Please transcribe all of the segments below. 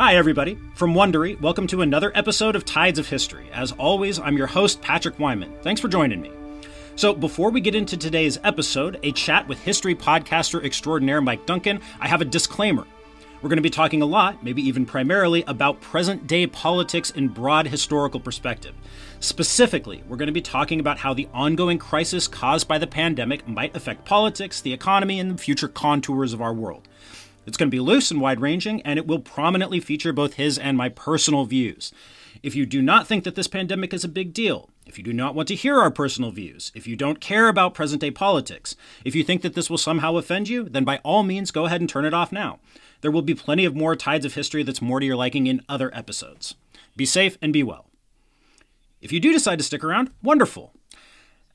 Hi, everybody. From Wondery, welcome to another episode of Tides of History. As always, I'm your host, Patrick Wyman. Thanks for joining me. So, before we get into today's episode, a chat with history podcaster extraordinaire Mike Duncan, I have a disclaimer. We're going to be talking a lot, maybe even primarily, about present day politics in broad historical perspective. Specifically, we're going to be talking about how the ongoing crisis caused by the pandemic might affect politics, the economy, and the future contours of our world. It's going to be loose and wide ranging, and it will prominently feature both his and my personal views. If you do not think that this pandemic is a big deal, if you do not want to hear our personal views, if you don't care about present day politics, if you think that this will somehow offend you, then by all means go ahead and turn it off now. There will be plenty of more Tides of History that's more to your liking in other episodes. Be safe and be well. If you do decide to stick around, wonderful.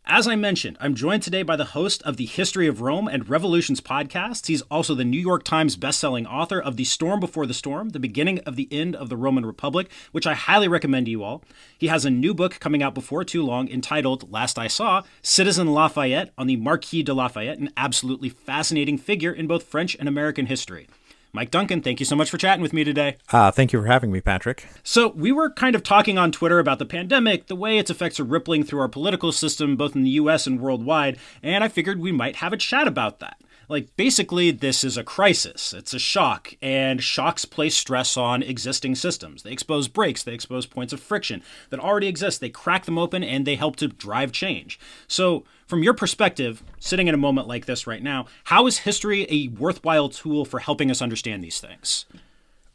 As I mentioned, I'm joined today by the host of the History of Rome and Revolutions podcasts. He's also the New York Times bestselling author of The Storm Before the Storm, The Beginning of the End of the Roman Republic, which I highly recommend to you all. He has a new book coming out before too long entitled, Last I Saw, Citizen Lafayette on the Marquis de Lafayette, an absolutely fascinating figure in both French and American history. Mike Duncan, thank you so much for chatting with me today. Uh, thank you for having me, Patrick. So, we were kind of talking on Twitter about the pandemic, the way its effects are rippling through our political system, both in the US and worldwide, and I figured we might have a chat about that. Like, basically, this is a crisis. It's a shock, and shocks place stress on existing systems. They expose breaks, they expose points of friction that already exist, they crack them open, and they help to drive change. So, from your perspective, sitting in a moment like this right now, how is history a worthwhile tool for helping us understand these things?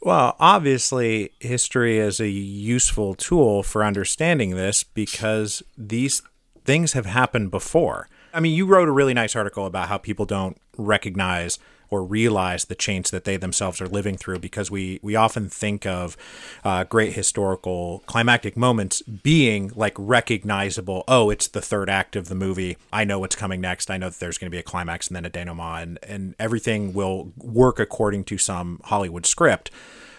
Well, obviously, history is a useful tool for understanding this because these things have happened before. I mean, you wrote a really nice article about how people don't recognize or realize the change that they themselves are living through because we we often think of uh, great historical climactic moments being like recognizable. Oh it's the third act of the movie. I know what's coming next. I know that there's going to be a climax and then a denouement and, and everything will work according to some hollywood script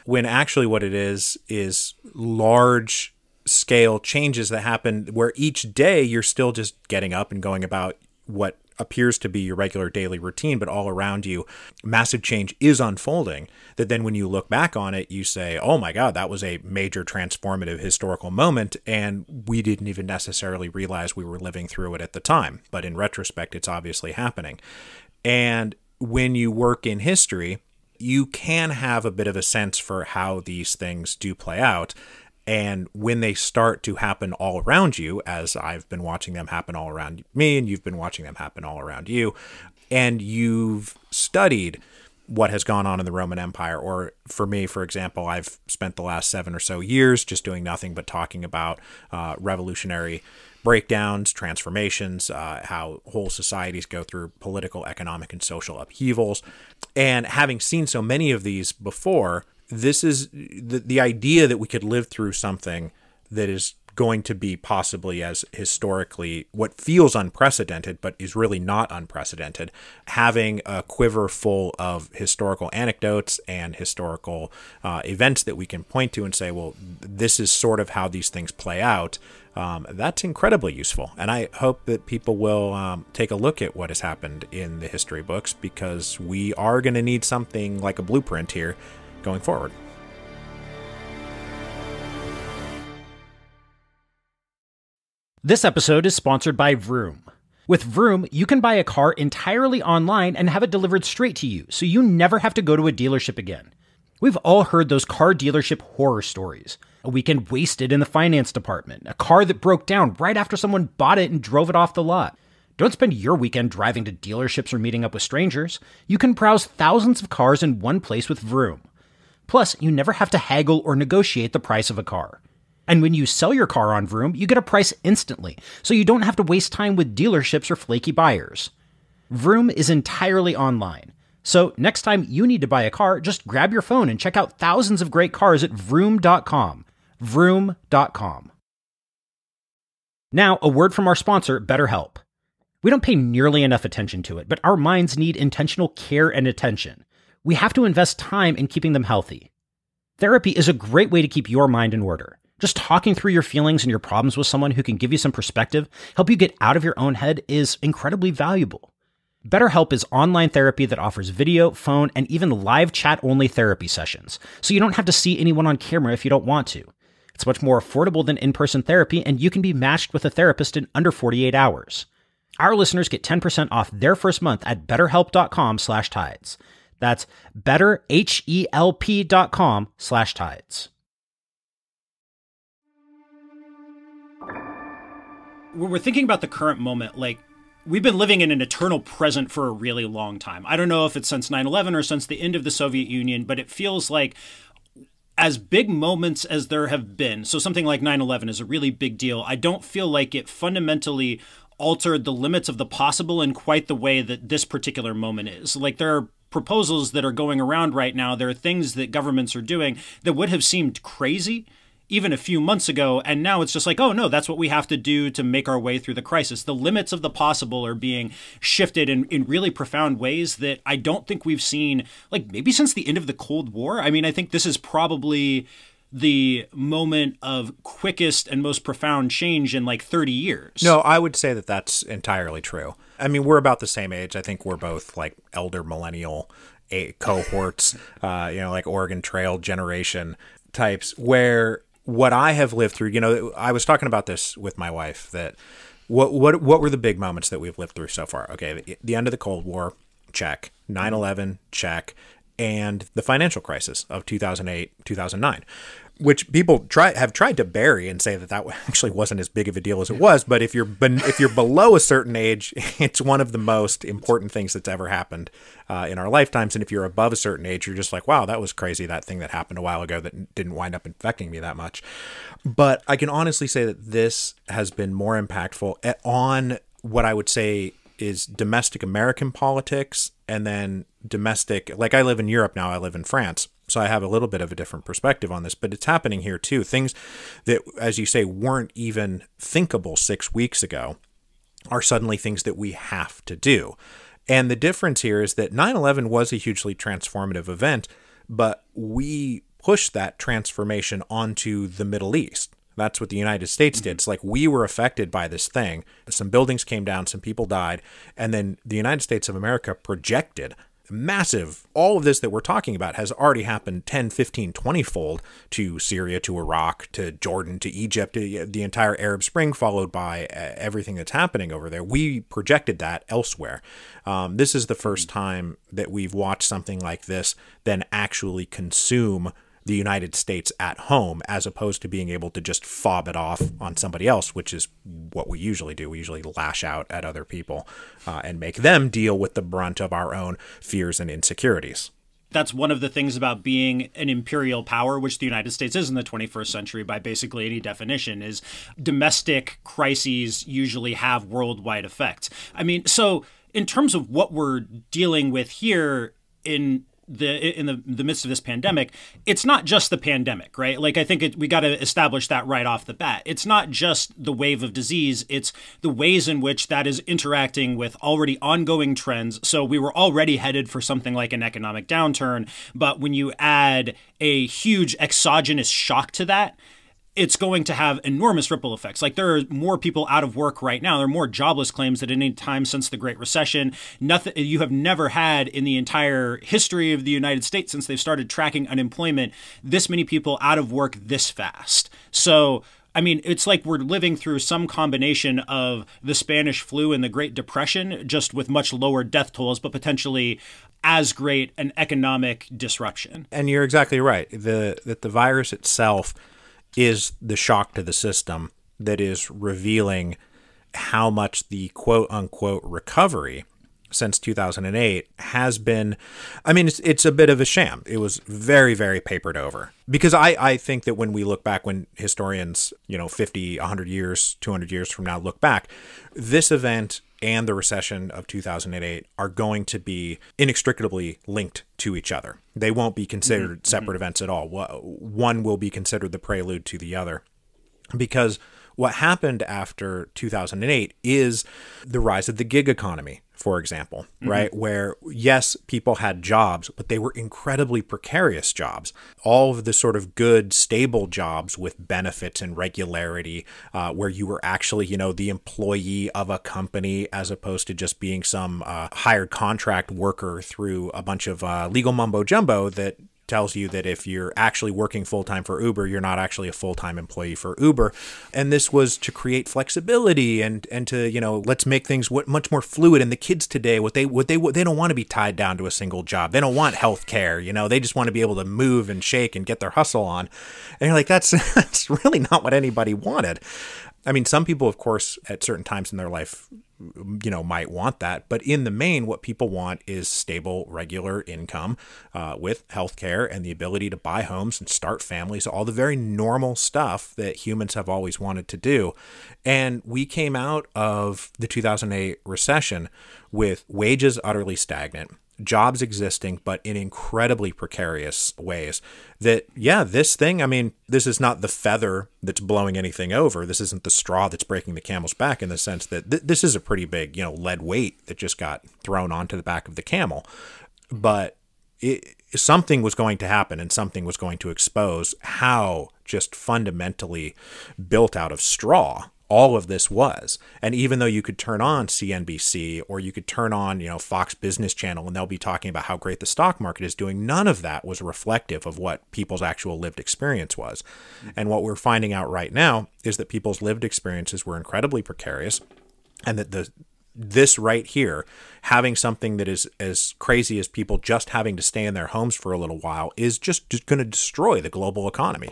when actually what it is is large scale changes that happen where each day you're still just getting up and going about what appears to be your regular daily routine, but all around you, massive change is unfolding. That then when you look back on it, you say, oh my God, that was a major transformative historical moment. And we didn't even necessarily realize we were living through it at the time. But in retrospect, it's obviously happening. And when you work in history, you can have a bit of a sense for how these things do play out. And when they start to happen all around you, as I've been watching them happen all around me, and you've been watching them happen all around you, and you've studied what has gone on in the Roman Empire, or for me, for example, I've spent the last seven or so years just doing nothing but talking about uh, revolutionary breakdowns, transformations, uh, how whole societies go through political, economic, and social upheavals. And having seen so many of these before, this is the, the idea that we could live through something that is going to be possibly as historically what feels unprecedented but is really not unprecedented. Having a quiver full of historical anecdotes and historical uh, events that we can point to and say well this is sort of how these things play out um, that's incredibly useful. And i hope that people will um, take a look at what has happened in the history books because we are going to need something like a blueprint here going forward. This episode is sponsored by Vroom. With Vroom, you can buy a car entirely online and have it delivered straight to you, so you never have to go to a dealership again. We've all heard those car dealership horror stories. A weekend wasted in the finance department, a car that broke down right after someone bought it and drove it off the lot. Don't spend your weekend driving to dealerships or meeting up with strangers. You can browse thousands of cars in one place with Vroom. Plus, you never have to haggle or negotiate the price of a car. And when you sell your car on Vroom, you get a price instantly, so you don't have to waste time with dealerships or flaky buyers. Vroom is entirely online. So, next time you need to buy a car, just grab your phone and check out thousands of great cars at vroom.com. Vroom.com. Now, a word from our sponsor, BetterHelp. We don't pay nearly enough attention to it, but our minds need intentional care and attention we have to invest time in keeping them healthy. Therapy is a great way to keep your mind in order. Just talking through your feelings and your problems with someone who can give you some perspective, help you get out of your own head, is incredibly valuable. BetterHelp is online therapy that offers video, phone, and even live chat only therapy sessions, so you don't have to see anyone on camera if you don't want to. It's much more affordable than in person therapy, and you can be matched with a therapist in under 48 hours. Our listeners get 10% off their first month at betterhelp.com slash tides. That's betterhelp.com slash tides. When we're thinking about the current moment, like we've been living in an eternal present for a really long time. I don't know if it's since 9 11 or since the end of the Soviet Union, but it feels like as big moments as there have been, so something like 9 11 is a really big deal. I don't feel like it fundamentally altered the limits of the possible in quite the way that this particular moment is. Like, there are proposals that are going around right now, there are things that governments are doing that would have seemed crazy even a few months ago. And now it's just like, oh no, that's what we have to do to make our way through the crisis. The limits of the possible are being shifted in, in really profound ways that I don't think we've seen, like maybe since the end of the Cold War. I mean, I think this is probably the moment of quickest and most profound change in like 30 years. No, I would say that that's entirely true. I mean, we're about the same age. I think we're both like elder millennial cohorts, uh, you know, like Oregon Trail generation types, where what I have lived through, you know, I was talking about this with my wife that what what what were the big moments that we've lived through so far? Okay, the, end of the Cold War, check. 9/11, check. And the financial crisis of 2008, 2009 which people try have tried to bury and say that that actually wasn't as big of a deal as it was. But if you're if you're below a certain age, it's one of the most important things that's ever happened uh, in our lifetimes. And if you're above a certain age, you're just like, wow, that was crazy. That thing that happened a while ago that didn't wind up infecting me that much. But I can honestly say that this has been more impactful on what I would say is domestic American politics and then domestic like I live in Europe now, I live in France. So I have a little bit of a different perspective on this, but it's happening here too. Things that as you say weren't even thinkable 6 weeks ago are suddenly things that we have to do. And the difference here is that 9/11 was a hugely transformative event, but we pushed that transformation onto the Middle East. That's what the United States did. Mm-hmm. It's like we were affected by this thing. Some buildings came down, some people died, and then the United States of America projected massive. All of this that we're talking about has already happened 10 15 20 fold to syria to iraq to jordan to egypt to the entire arab spring followed by uh, everything that's happening over there. We projected that elsewhere. Um, this is the first time that we've watched something like this then actually consume the United States at home as opposed to being able to just fob it off on somebody else, which is what we usually do. We usually lash out at other people uh, and make them deal with the brunt of our own fears and insecurities. That's one of the things about being an imperial power, which the United States is in the 21st century by basically any definition, is domestic crises usually have worldwide effects. I mean, so in terms of what we're dealing with here in the in the, the midst of this pandemic, it's not just the pandemic, right? Like I think it, we got to establish that right off the bat. It's not just the wave of disease; it's the ways in which that is interacting with already ongoing trends. So we were already headed for something like an economic downturn, but when you add a huge exogenous shock to that, it's going to have enormous ripple effects. Like there are more people out of work right now. There are more jobless claims than any time since the Great Recession. Nothing you have never had in the entire history of the United States since they've started tracking unemployment this many people out of work this fast. So I mean, it's like we're living through some combination of the Spanish flu and the Great Depression, just with much lower death tolls, but potentially as great an economic disruption. And you're exactly right. The that the virus itself is the shock to the system that is revealing how much the quote unquote recovery since 2008 has been i mean it's, it's a bit of a sham. It was very very papered over. Because i i think that when we look back when historians you know 50 100 years 200 years from now look back this event and the recession of 2008 are going to be inextricably linked to each other. They won't be considered mm-hmm. separate mm-hmm. events at all. One will be considered the prelude to the other. Because what happened after 2008 is the rise of the gig economy for example, right? Where, yes, people had jobs, but they were incredibly precarious jobs. All of the sort of good, stable jobs with benefits and regularity, uh, where you were actually, you know, the employee of a company as opposed to just being some uh, hired contract worker through a bunch of uh, legal mumbo jumbo that tells you that if you're actually working full time for Uber, you're not actually a full time employee for Uber. And this was to create flexibility and and to you know let's make things much more fluid. And the kids today, what they what they what they don't want to be tied down to a single job. They don't want health care. You know, they just want to be able to move and shake and get their hustle on. And you're like, that's that's really not what anybody wanted. I mean, some people, of course, at certain times in their life you know might want that. But in the main what people want is stable regular income uh, with health care and the ability to buy homes and start families all the very normal stuff that humans have always wanted to do. And we came out of the 2008 recession with wages utterly stagnant jobs existing, but in incredibly precarious ways. That, yeah, this thing, I mean, this is not the feather that's blowing anything over. This isn't the straw that's breaking the camel's back in the sense that th- this is a pretty big, you know, lead weight that just got thrown onto the back of the camel. But it, something was going to happen and something was going to expose how just fundamentally built out of straw all of this was. And even though you could turn on CNBC or you could turn on, you know, Fox Business Channel and they'll be talking about how great the stock market is doing, none of that was reflective of what people's actual lived experience was. And what we're finding out right now is that people's lived experiences were incredibly precarious and that the this right here, having something that is as crazy as people just having to stay in their homes for a little while, is just going to destroy the global economy.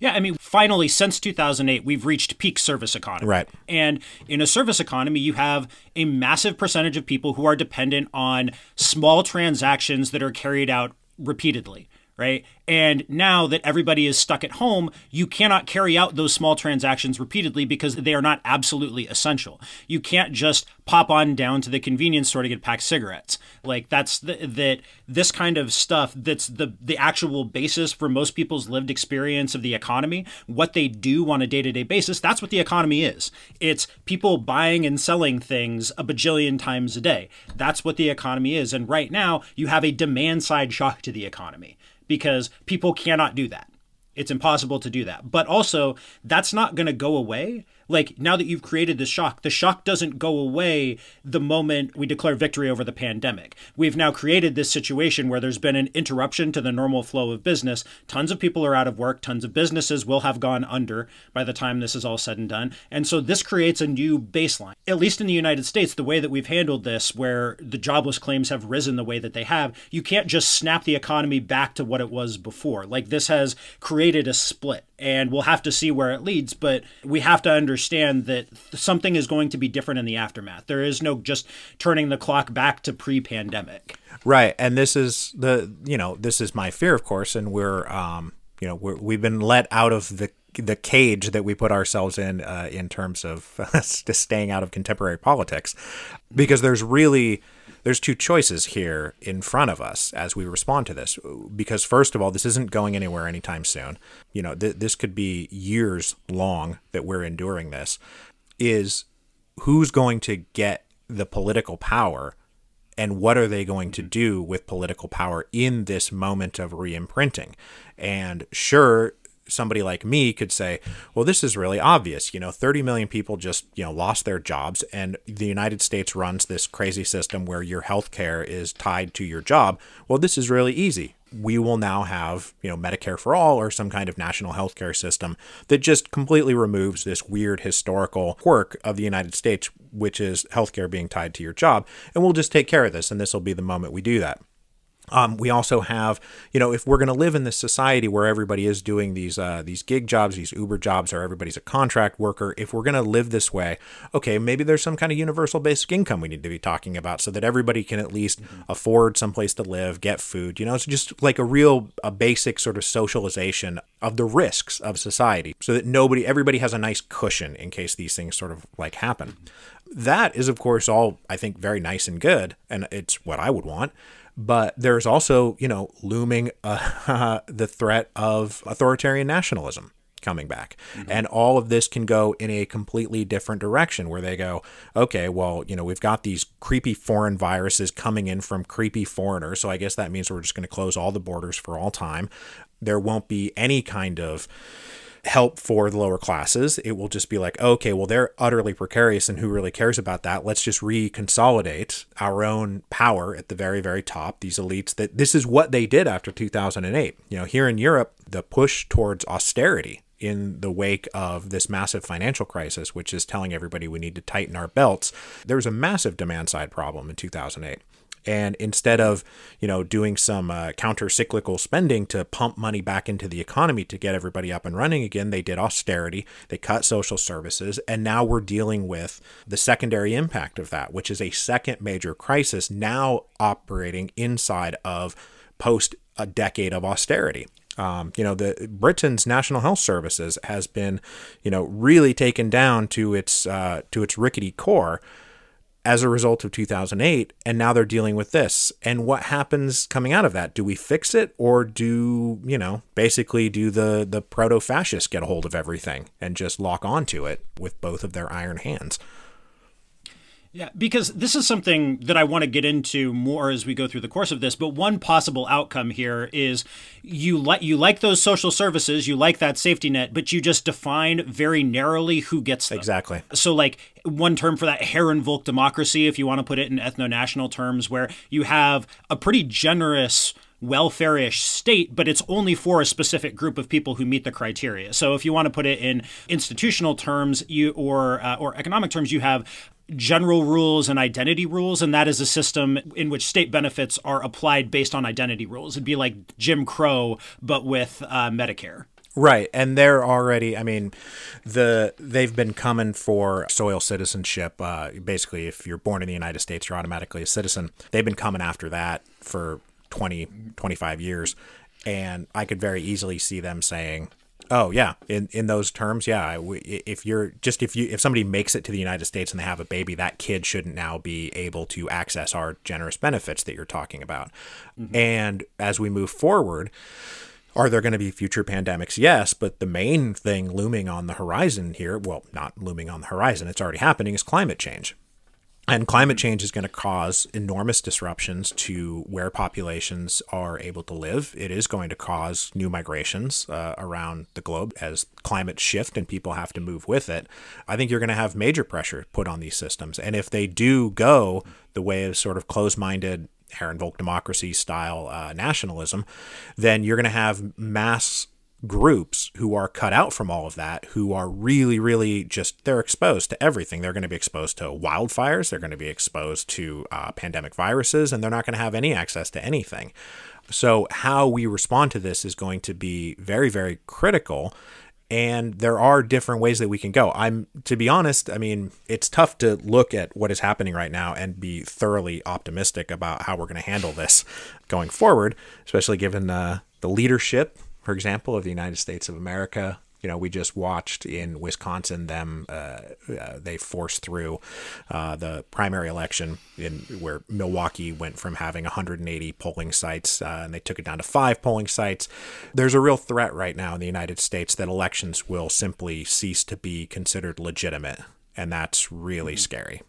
Yeah, I mean, finally, since 2008, we've reached peak service economy. Right. And in a service economy, you have a massive percentage of people who are dependent on small transactions that are carried out repeatedly right? And now that everybody is stuck at home, you cannot carry out those small transactions repeatedly because they are not absolutely essential. You can't just pop on down to the convenience store to get packed cigarettes. Like that's the, that this kind of stuff that's the the actual basis for most people's lived experience of the economy, what they do on a day-to-day basis, that's what the economy is. It's people buying and selling things a bajillion times a day. That's what the economy is. And right now, you have a demand side shock to the economy because people cannot do that. It's impossible to do that. But also, that's not going to go away like now that you've created this shock, the shock doesn't go away the moment we declare victory over the pandemic. We've now created this situation where there's been an interruption to the normal flow of business. Tons of people are out of work, tons of businesses will have gone under by the time this is all said and done. And so this creates a new baseline. At least in the United States, the way that we've handled this, where the jobless claims have risen the way that they have, you can't just snap the economy back to what it was before. Like this has created a split and we'll have to see where it leads. But we have to understand that something is going to be different in the aftermath. There is no just turning the clock back to pre-pandemic. Right, and this is the you know this is my fear, of course, and we're um you know we're, we've been let out of the the cage that we put ourselves in uh, in terms of just staying out of contemporary politics because there's really there's two choices here in front of us as we respond to this. Because, first of all, this isn't going anywhere anytime soon. You know, th- this could be years long that we're enduring this. Is who's going to get the political power and what are they going to do with political power in this moment of re-imprinting and sure somebody like me could say, well, this is really obvious. You know, 30 million people just, you know, lost their jobs, and the United States runs this crazy system where your health care is tied to your job. Well, this is really easy. We will now have, you know, Medicare for all or some kind of national health care system that just completely removes this weird historical quirk of the United States, which is healthcare being tied to your job. And we'll just take care of this, and this will be the moment we do that. Um, we also have, you know, if we're going to live in this society where everybody is doing these uh, these gig jobs, these Uber jobs, or everybody's a contract worker, if we're going to live this way, okay, maybe there's some kind of universal basic income we need to be talking about, so that everybody can at least mm-hmm. afford some place to live, get food. You know, it's just like a real, a basic sort of socialization of the risks of society, so that nobody, everybody has a nice cushion in case these things sort of like happen. That is, of course, all I think very nice and good, and it's what I would want. But there's also, you know, looming uh, the threat of authoritarian nationalism coming back. Mm-hmm. And all of this can go in a completely different direction where they go, okay, well, you know, we've got these creepy foreign viruses coming in from creepy foreigners. So I guess that means we're just going to close all the borders for all time. There won't be any kind of help for the lower classes. It will just be like, okay, well, they're utterly precarious and who really cares about that? Let's just reconsolidate our own power at the very, very top. These elites that this is what they did after 2008. You know, here in Europe, the push towards austerity in the wake of this massive financial crisis, which is telling everybody we need to tighten our belts, there was a massive demand side problem in 2008. And instead of, you know, doing some uh, counter cyclical spending to pump money back into the economy to get everybody up and running again, they did austerity, they cut social services, and now we're dealing with the secondary impact of that, which is a second major crisis now operating inside of post a decade of austerity. Um, you know, the Britain's National Health Services has been, you know, really taken down to its uh, to its rickety core as a result of 2008 and now they're dealing with this. And what happens coming out of that? Do we fix it or do you know basically do the the proto fascists get a hold of everything and just lock onto it with both of their iron hands yeah, because this is something that I want to get into more as we go through the course of this. But one possible outcome here is you like you like those social services, you like that safety net, but you just define very narrowly who gets them. Exactly. So, like one term for that Herrenvolk democracy, if you want to put it in ethno-national terms, where you have a pretty generous welfare-ish state, but it's only for a specific group of people who meet the criteria. So if you want to put it in institutional terms, you or uh, or economic terms, you have general rules and identity rules, and that is a system in which state benefits are applied based on identity rules. It'd be like Jim Crow, but with uh, Medicare. Right, and they're already. I mean, the they've been coming for soil citizenship. Uh, basically, if you're born in the United States, you're automatically a citizen. They've been coming after that for 20, 25 years, and I could very easily see them saying, Oh yeah, in in those terms, yeah. If you're just if you if somebody makes it to the United States and they have a baby, that kid shouldn't now be able to access our generous benefits that you're talking about. Mm-hmm. And as we move forward, are there going to be future pandemics? Yes, but the main thing looming on the horizon here, well, not looming on the horizon, it's already happening, is climate change. And climate change is going to cause enormous disruptions to where populations are able to live. It is going to cause new migrations uh, around the globe as climate shift and people have to move with it. I think you're going to have major pressure put on these systems. And if they do go the way of sort of closed minded Herrenvolk democracy style uh, nationalism, then you're going to have mass groups who are cut out from all of that, who are really, really just, they're exposed to everything. They're going to be exposed to wildfires, they're going to be exposed to uh, pandemic viruses, and they're not going to have any access to anything. So, how we respond to this is going to be very, very critical. And there are different ways that we can go. I'm, to be honest, I mean, it's tough to look at what is happening right now and be thoroughly optimistic about how we're going to handle this going forward, especially given uh, the leadership for example, of the United States of America. You know, we just watched in Wisconsin them uh, uh, they forced through uh, the primary election in where Milwaukee went from having 180 polling sites uh, and they took it down to five polling sites. There's a real threat right now in the United States that elections will simply cease to be considered legitimate, and that's really mm-hmm. scary.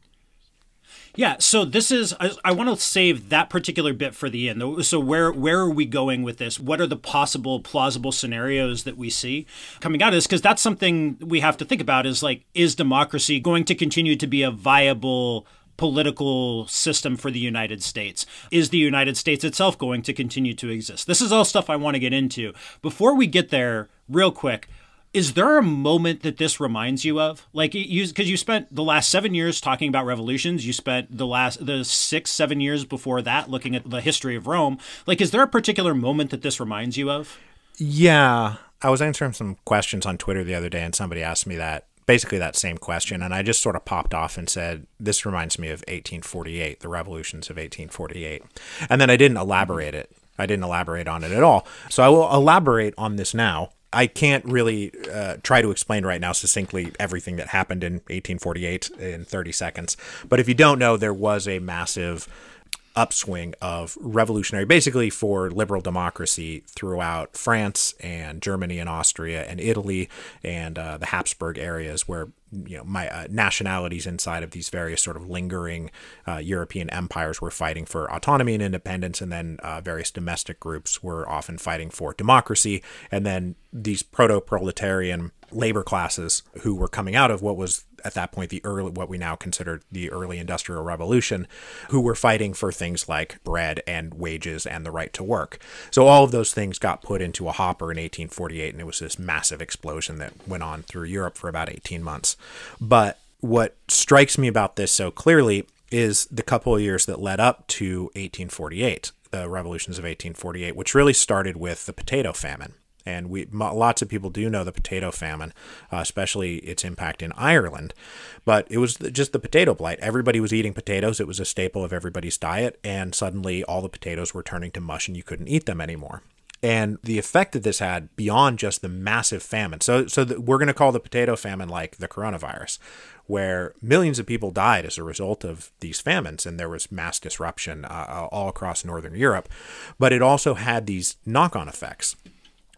Yeah, so this is I, I want to save that particular bit for the end. So where where are we going with this? What are the possible plausible scenarios that we see coming out of this because that's something we have to think about is like is democracy going to continue to be a viable political system for the United States? Is the United States itself going to continue to exist? This is all stuff I want to get into. Before we get there, real quick, is there a moment that this reminds you of? Like you because you spent the last seven years talking about revolutions. You spent the last the six seven years before that looking at the history of rome. Like is there a particular moment that this reminds you of? Yeah. I was answering some questions on twitter the other day and somebody asked me that basically that same question. And i just sort of popped off and said this reminds me of 1848 the revolutions of 1848 and then i didn't elaborate it. I didn't elaborate on it at all. So i will elaborate on this now I can't really uh, try to explain right now succinctly everything that happened in 1848 in 30 seconds. But if you don't know, there was a massive upswing of revolutionary, basically for liberal democracy throughout France and Germany and Austria and Italy and uh, the Habsburg areas, where you know my uh, nationalities inside of these various sort of lingering uh, European empires were fighting for autonomy and independence, and then uh, various domestic groups were often fighting for democracy, and then these proto-proletarian labor classes who were coming out of what was at that point the early what we now consider the early industrial revolution who were fighting for things like bread and wages and the right to work. So all of those things got put into a hopper in 1848 and it was this massive explosion that went on through Europe for about 18 months. But what strikes me about this so clearly is the couple of years that led up to 1848 the revolutions of 1848 which really started with the potato famine and we lots of people do know the potato famine, uh, especially its impact in Ireland. But it was just the potato blight. Everybody was eating potatoes; it was a staple of everybody's diet, and suddenly all the potatoes were turning to mush, and you couldn't eat them anymore. And the effect that this had beyond just the massive famine. So, so the, we're going to call the potato famine like the coronavirus, where millions of people died as a result of these famines, and there was mass disruption uh, all across northern Europe. But it also had these knock-on effects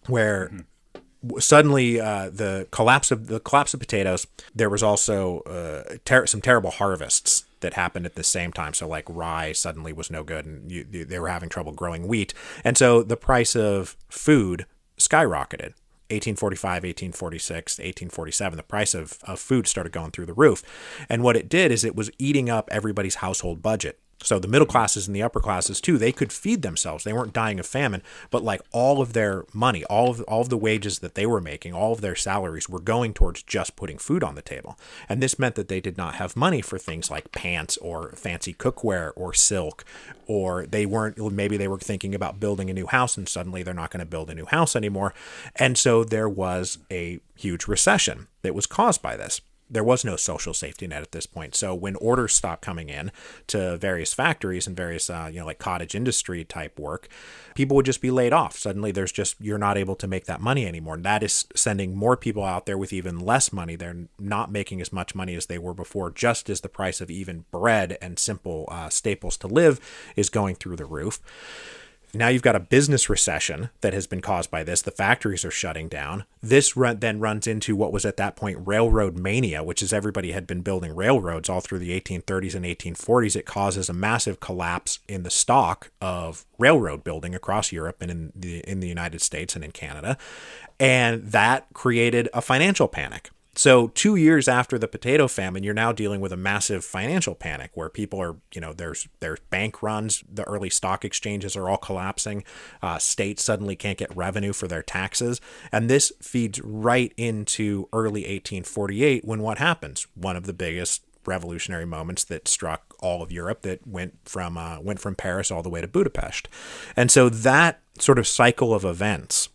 where mm-hmm. suddenly uh, the collapse of the collapse of potatoes. There was also uh, ter- some terrible harvests that happened at the same time. So like rye suddenly was no good, and you, they were having trouble growing wheat, and so the price of food skyrocketed. 1845, 1846, 1847, the price of, of food started going through the roof. And what it did is it was eating up everybody's household budget. So the middle classes and the upper classes too, they could feed themselves. They weren't dying of famine, but like all of their money, all of all of the wages that they were making, all of their salaries were going towards just putting food on the table. And this meant that they did not have money for things like pants or fancy cookware or silk or they weren't maybe they were thinking about building a new house and suddenly they're not going to build a new house anymore. And so there was a huge recession that was caused by this there was no social safety net at this point. So when orders stopped coming in to various factories and various, uh, you know, like cottage industry type work, people would just be laid off. Suddenly, there's just you're not able to make that money anymore. And that is sending more people out there with even less money. They're not making as much money as they were before, just as the price of even bread and simple uh, staples to live is going through the roof. Now you've got a business recession that has been caused by this. The factories are shutting down. This run, then runs into what was at that point railroad mania, which is everybody had been building railroads all through the 1830s and 1840s. It causes a massive collapse in the stock of railroad building across Europe and in the in the United States and in Canada, and that created a financial panic. So, two years after the potato famine, you're now dealing with a massive financial panic where people are, you know, there's there's bank runs, the early stock exchanges are all collapsing, uh, states suddenly can't get revenue for their taxes, and this feeds right into early 1848 when what happens? One of the biggest revolutionary moments that struck all of Europe that went from uh, went from Paris all the way to Budapest, and so that sort of cycle of events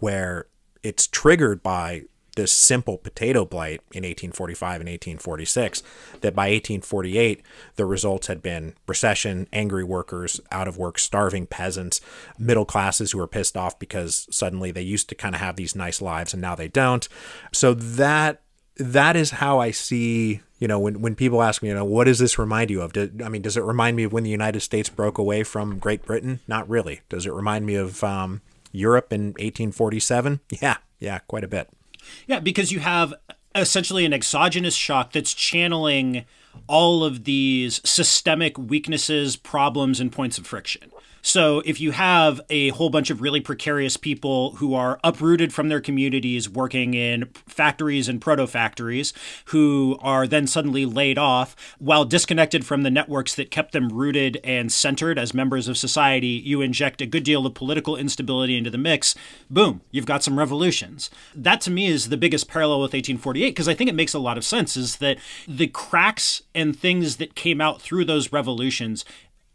where it's triggered by this simple potato blight in 1845 and 1846 that by 1848 the results had been recession angry workers out of work starving peasants middle classes who were pissed off because suddenly they used to kind of have these nice lives and now they don't. So that that is how i see you know when, when people ask me you know what does this remind you of? I mean does it remind me of when the united states broke away from great britain? Not really. Does it remind me of um, europe in 1847 yeah yeah quite a bit yeah, because you have essentially an exogenous shock that's channeling all of these systemic weaknesses, problems, and points of friction. So if you have a whole bunch of really precarious people who are uprooted from their communities working in factories and proto factories who are then suddenly laid off while disconnected from the networks that kept them rooted and centered as members of society, you inject a good deal of political instability into the mix. Boom, you've got some revolutions. That to me is the biggest parallel with 1848 because I think it makes a lot of sense is that the cracks and things that came out through those revolutions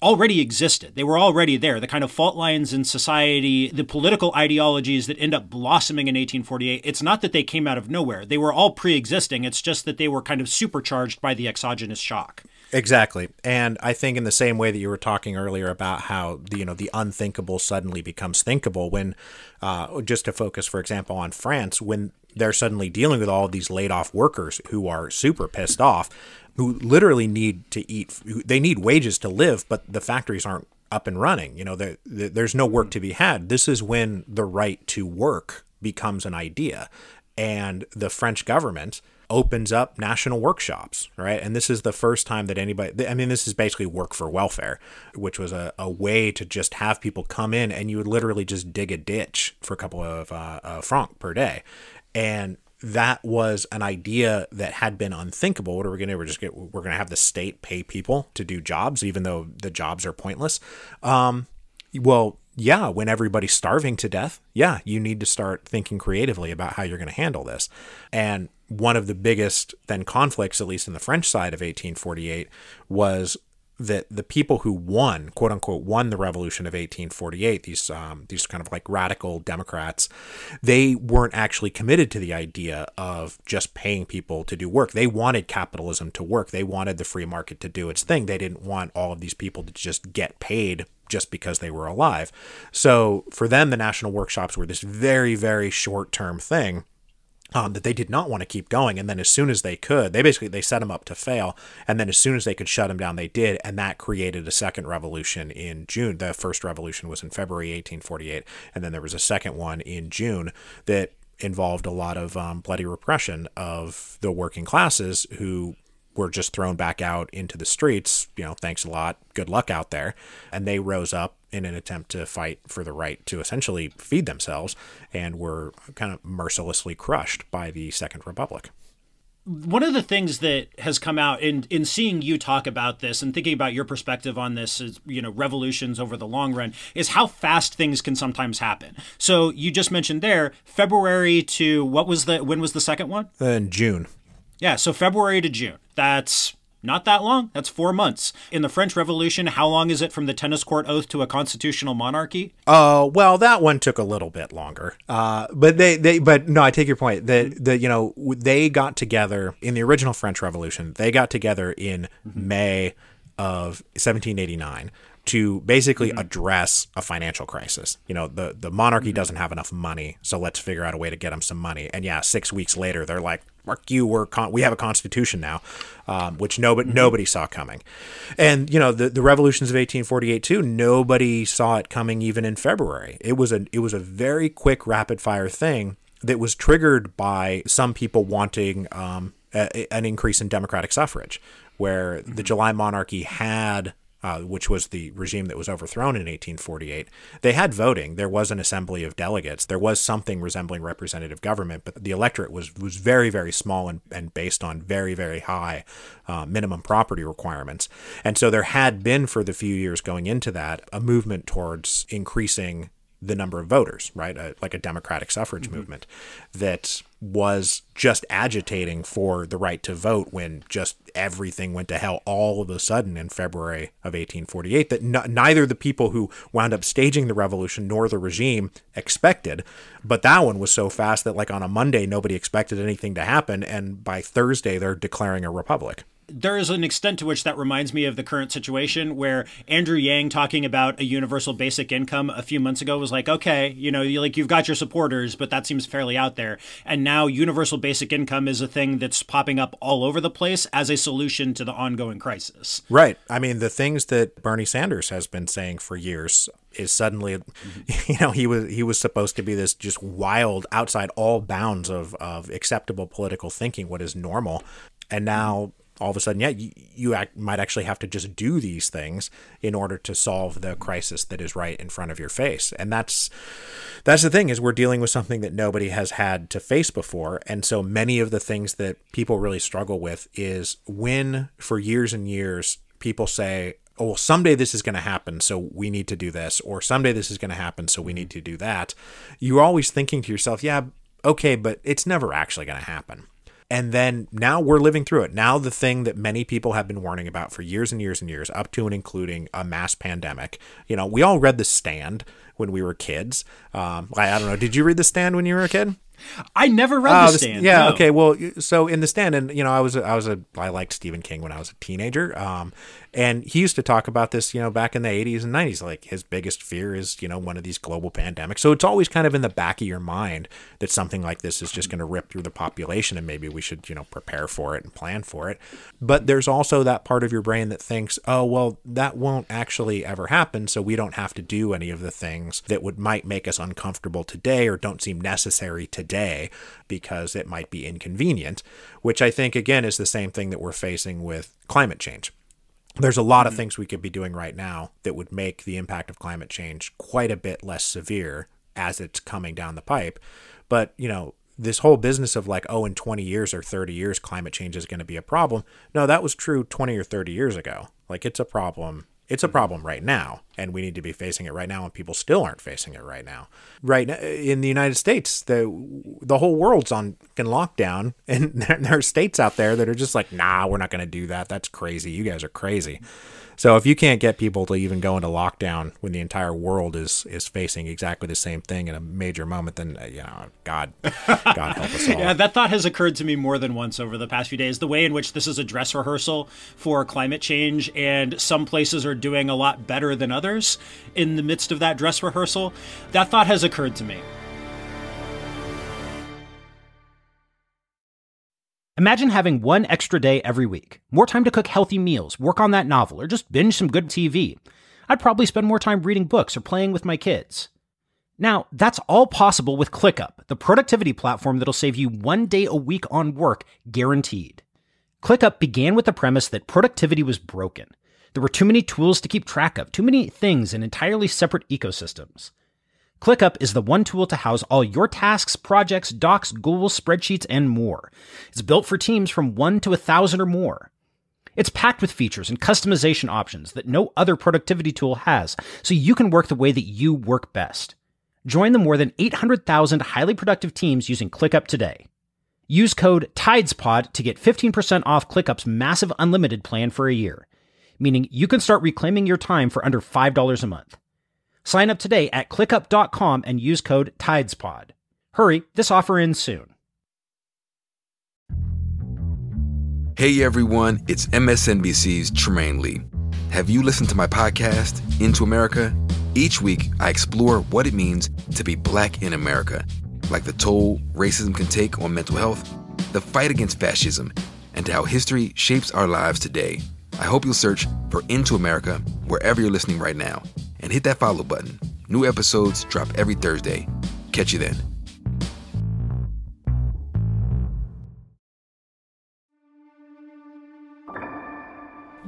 already existed. They were already there. The kind of fault lines in society, the political ideologies that end up blossoming in 1848, it's not that they came out of nowhere. They were all pre existing. It's just that they were kind of supercharged by the exogenous shock. Exactly. And I think in the same way that you were talking earlier about how the, you know the unthinkable suddenly becomes thinkable when uh, just to focus for example on France when they're suddenly dealing with all these laid off workers who are super pissed off who literally need to eat. They need wages to live, but the factories aren't up and running. You know, there, there's no work to be had. This is when the right to work becomes an idea. And the French government opens up national workshops, right? And this is the first time that anybody, I mean, this is basically work for welfare, which was a, a way to just have people come in and you would literally just dig a ditch for a couple of uh, uh, francs per day. And that was an idea that had been unthinkable. What are we going to do? We're just get, we're going to have the state pay people to do jobs, even though the jobs are pointless. Um, well, yeah, when everybody's starving to death, yeah, you need to start thinking creatively about how you're going to handle this. And one of the biggest then conflicts, at least in the French side of 1848, was that the people who won, quote unquote, won the revolution of 1848, these um, these kind of like radical Democrats, they weren't actually committed to the idea of just paying people to do work. They wanted capitalism to work. They wanted the free market to do its thing. They didn't want all of these people to just get paid just because they were alive. So for them, the national workshops were this very, very short term thing um, that they did not want to keep going. And then as soon as they could, they basically they set them up to fail. And then as soon as they could shut them down, they did, and that created a second revolution in June. The first revolution was in February 1848, and then there was a second one in June that involved a lot of um, bloody repression of the working classes who were just thrown back out into the streets. You know, thanks a lot. Good luck out there. And they rose up in an attempt to fight for the right to essentially feed themselves and were kind of mercilessly crushed by the Second Republic. One of the things that has come out in in seeing you talk about this and thinking about your perspective on this is you know revolutions over the long run is how fast things can sometimes happen. So you just mentioned there February to what was the when was the second one? In June. Yeah, so February to June. That's not that long. That's four months. In the French Revolution, how long is it from the tennis court oath to a constitutional monarchy? Oh, uh, well, that one took a little bit longer. Uh, but they, they, but no, I take your point. That the, you know, they got together in the original French Revolution. They got together in mm-hmm. May of 1789 to basically mm-hmm. address a financial crisis. You know, the the monarchy mm-hmm. doesn't have enough money, so let's figure out a way to get them some money. And yeah, six weeks later, they're like, "Mark, you, we're con- we have a constitution now," um, which nobody mm-hmm. nobody saw coming. And you know, the the revolutions of 1848 too, nobody saw it coming even in February. It was a it was a very quick, rapid fire thing that was triggered by some people wanting um, a, an increase in democratic suffrage, where the mm-hmm. July monarchy had uh, which was the regime that was overthrown in 1848, they had voting. There was an assembly of delegates. There was something resembling representative government, but the electorate was was very very small and, and based on very very high uh, minimum property requirements. And so there had been for the few years going into that a movement towards increasing the number of voters, right? A, like a democratic suffrage mm-hmm. movement that was just agitating for the right to vote when just everything went to hell all of a sudden in February of 1848 that neither the people who wound up staging the revolution nor the regime expected. But that one was so fast that, like, on a Monday, nobody expected anything to happen. And by Thursday, they're declaring a republic there is an extent to which that reminds me of the current situation where Andrew Yang talking about a universal basic income a few months ago was like, okay, you know, like you've got your supporters, but that seems fairly out there. And now universal basic income is a thing that's popping up all over the place as a solution to the ongoing crisis. Right. I mean, the things that Bernie Sanders has been saying for years is suddenly you know he was he was supposed to be this just wild outside all bounds of of acceptable political thinking what is normal and now all of a sudden, yeah, you, you act, might actually have to just do these things in order to solve the crisis that is right in front of your face. And that's that's the thing is we're dealing with something that nobody has had to face before. And so many of the things that people really struggle with is when for years and years people say, oh, well, someday this is going to happen, so we need to do this, or someday this is going to happen, so we need to do that. You're always thinking to yourself, yeah, okay, but it's never actually going to happen. And then now we're living through it. Now, the thing that many people have been warning about for years and years and years, up to and including a mass pandemic. You know, we all read The Stand when we were kids. Um, I, I don't know. Did you read The Stand when you were a kid? I never read uh, the stand. Yeah. No. Okay. Well, so in the stand, and you know, I was I was a I liked Stephen King when I was a teenager. Um, And he used to talk about this, you know, back in the 80s and 90s. Like his biggest fear is, you know, one of these global pandemics. So it's always kind of in the back of your mind that something like this is just going to rip through the population and maybe we should, you know, prepare for it and plan for it. But there's also that part of your brain that thinks, oh, well, that won't actually ever happen. So we don't have to do any of the things that would might make us uncomfortable today or don't seem necessary today because it might be inconvenient, which I think, again, is the same thing that we're facing with climate change there's a lot of mm-hmm. things we could be doing right now that would make the impact of climate change quite a bit less severe as it's coming down the pipe. But, you know, this whole business of like, oh, in 20 years or 30 years, climate change is going to be a problem. No, that was true 20 or 30 years ago. Like, it's a problem it's a problem right now, and we need to be facing it right now, and people still aren't facing it right now. Right now, in the United States, the the whole world's on in lockdown, and there are states out there that are just like, nah, we're not going to do that. That's crazy. You guys are crazy. So if you can't get people to even go into lockdown when the entire world is is facing exactly the same thing in a major moment, then uh, you know, God, God help us all. yeah, that thought has occurred to me more than once over the past few days. The way in which this is a dress rehearsal for climate change, and some places are doing a lot better than others in the midst of that dress rehearsal. That thought has occurred to me. Imagine having one extra day every week, more time to cook healthy meals, work on that novel, or just binge some good TV. I'd probably spend more time reading books or playing with my kids. Now, that's all possible with ClickUp, the productivity platform that'll save you one day a week on work, guaranteed. ClickUp began with the premise that productivity was broken. There were too many tools to keep track of, too many things in entirely separate ecosystems. ClickUp is the one tool to house all your tasks, projects, docs, Google spreadsheets, and more. It's built for teams from one to a thousand or more. It's packed with features and customization options that no other productivity tool has, so you can work the way that you work best. Join the more than 800,000 highly productive teams using ClickUp today. Use code TIDESPOD to get 15% off ClickUp's massive unlimited plan for a year, meaning you can start reclaiming your time for under $5 a month. Sign up today at clickup.com and use code TIDESPOD. Hurry, this offer ends soon. Hey everyone, it's MSNBC's Trymaine Lee. Have you listened to my podcast, Into America? Each week, I explore what it means to be black in America, like the toll racism can take on mental health, the fight against fascism, and how history shapes our lives today. I hope you'll search for Into America wherever you're listening right now and hit that follow button. New episodes drop every Thursday. Catch you then.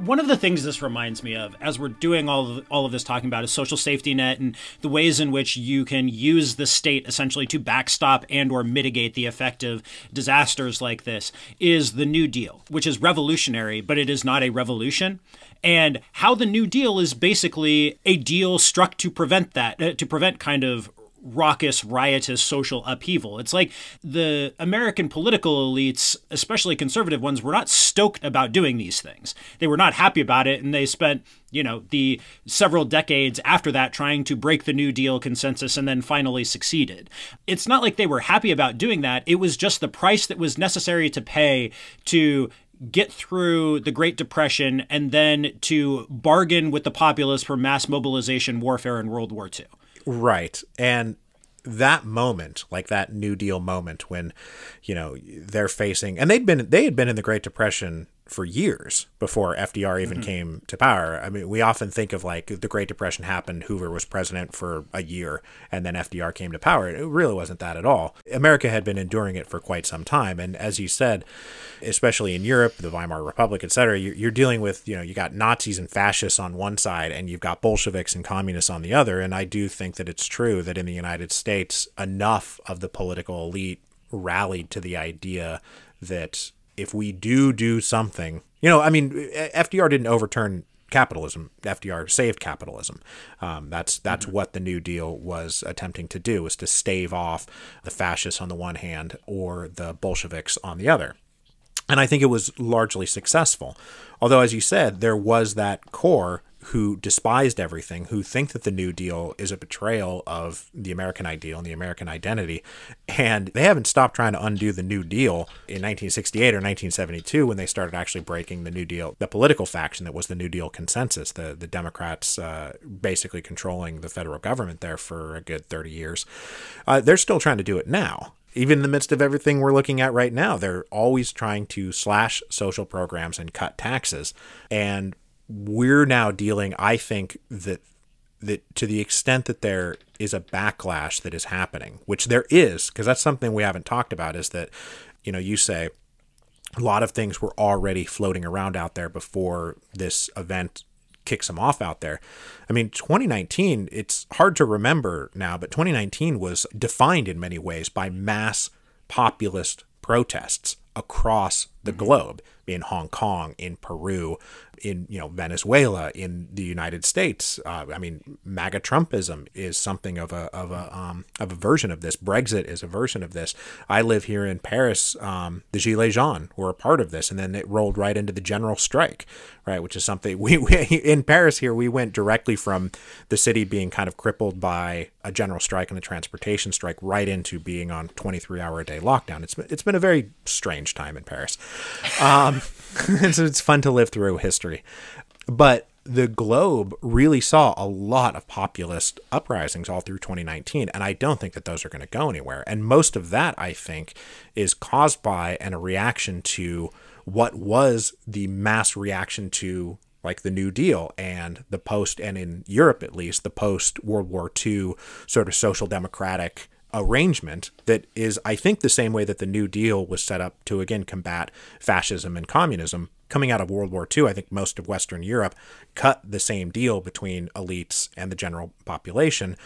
one of the things this reminds me of as we're doing all of, all of this talking about is social safety net and the ways in which you can use the state essentially to backstop and or mitigate the effect of disasters like this is the new deal which is revolutionary but it is not a revolution and how the new deal is basically a deal struck to prevent that uh, to prevent kind of raucous, riotous social upheaval. It's like the American political elites, especially conservative ones, were not stoked about doing these things. They were not happy about it, and they spent, you know, the several decades after that trying to break the New Deal consensus and then finally succeeded. It's not like they were happy about doing that. It was just the price that was necessary to pay to get through the Great Depression and then to bargain with the populace for mass mobilization warfare in World War II. Right. And that moment, like that New Deal moment when, you know, they're facing and they'd been they had been in the Great Depression for years before FDR even mm-hmm. came to power. I mean, we often think of like the Great Depression happened, Hoover was president for a year, and then FDR came to power. It really wasn't that at all. America had been enduring it for quite some time, and as you said, especially in Europe, the Weimar Republic, etc., you're dealing with you know you got Nazis and fascists on one side, and you've got Bolsheviks and communists on the other. And I do think that it's true that in the United States, enough of the political elite rallied to the idea that if we do do something, you know, I mean, FDR didn't overturn capitalism. FDR saved capitalism. Um, that's that's mm-hmm. what the New Deal was attempting to do, was to stave off the fascists on the one hand or the Bolsheviks on the other. And I think it was largely successful. Although, as you said, there was that core who despised everything, who think that the New Deal is a betrayal of the American ideal and the American identity. And they haven't stopped trying to undo the New Deal in 1968 or 1972 when they started actually breaking the New Deal, the political faction that was the New Deal consensus, the, the Democrats uh, basically controlling the federal government there for a good 30 years. Uh, they're still trying to do it now even in the midst of everything we're looking at right now, they're always trying to slash social programs and cut taxes. And we're now dealing, I think, that that to the extent that there is a backlash that is happening, which there is, because that's something we haven't talked about, is that, you know, you say a lot of things were already floating around out there before this event kicks them off out there. I mean, 2019, it's hard to remember now, but 2019 was defined in many ways by mass populist protests across the mm-hmm. globe in Hong Kong, in Peru, in you know Venezuela, in the United States. Uh, I mean, MAGA Trumpism is something of a of a um, of a version of this. Brexit is a version of this. I live here in Paris. Um, the Gilets Jaunes were a part of this, and then it rolled right into the general strike, right? Which is something we, we in Paris here we went directly from the city being kind of crippled by a general strike and a transportation strike right into being on 23 hour a day lockdown. It's it's been a very strange time in Paris. Um, it's, it's fun to live through history. But the globe really saw a lot of populist uprisings all through 2019 and i don't think that those are going to go anywhere and most of that i think is caused by and a reaction to what was the mass reaction to like the new deal and the post and in europe at least the post world war ii sort of social democratic arrangement that is, I think, the same way that the New Deal was set up to again combat fascism and communism. Coming out of World War II, I think most of Western Europe cut the same deal between elites and the general population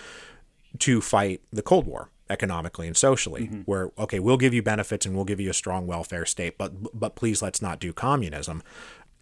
to fight the Cold War economically and socially mm-hmm. where okay we'll give you benefits and we'll give you a strong welfare state but but please let's not do communism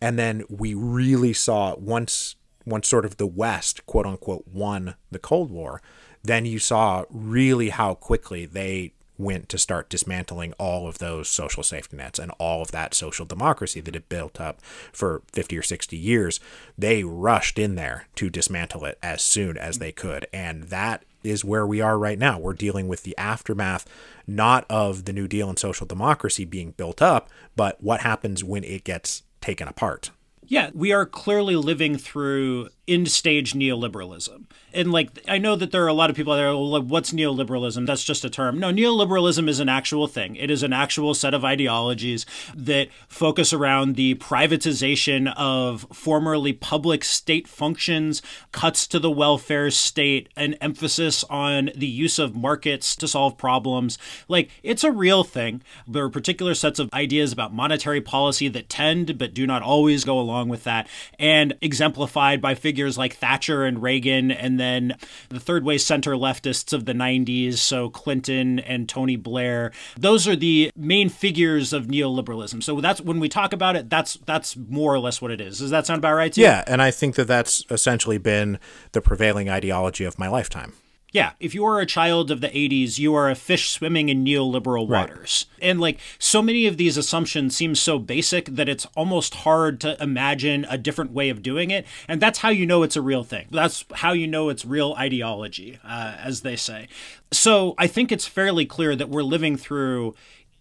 and then we really saw once once sort of the west quote unquote won the cold war then you saw really how quickly they went to start dismantling all of those social safety nets and all of that social democracy that had built up for 50 or 60 years. They rushed in there to dismantle it as soon as they could. And that is where we are right now. We're dealing with the aftermath, not of the New Deal and social democracy being built up, but what happens when it gets taken apart. Yeah, we are clearly living through end stage neoliberalism. And like, I know that there are a lot of people out there, what's neoliberalism? That's just a term. No, neoliberalism is an actual thing. It is an actual set of ideologies that focus around the privatization of formerly public state functions, cuts to the welfare state, an emphasis on the use of markets to solve problems. Like, it's a real thing. There are particular sets of ideas about monetary policy that tend but do not always go along with that, and exemplified by figures figures like Thatcher and Reagan, and then the third way center leftists of the 90s, so Clinton and Tony Blair. Those are the main figures of neoliberalism. So that's when we talk about it, that's that's more or less what it is. Does that sound about right to you? Yeah, and I think that that's essentially been the prevailing ideology of my lifetime. Yeah, if you are a child of the 80s, you are a fish swimming in neoliberal waters. Right. And like so many of these assumptions seem so basic that it's almost hard to imagine a different way of doing it. And that's how you know it's a real thing. That's how you know it's real ideology, uh, as they say. So I think it's fairly clear that we're living through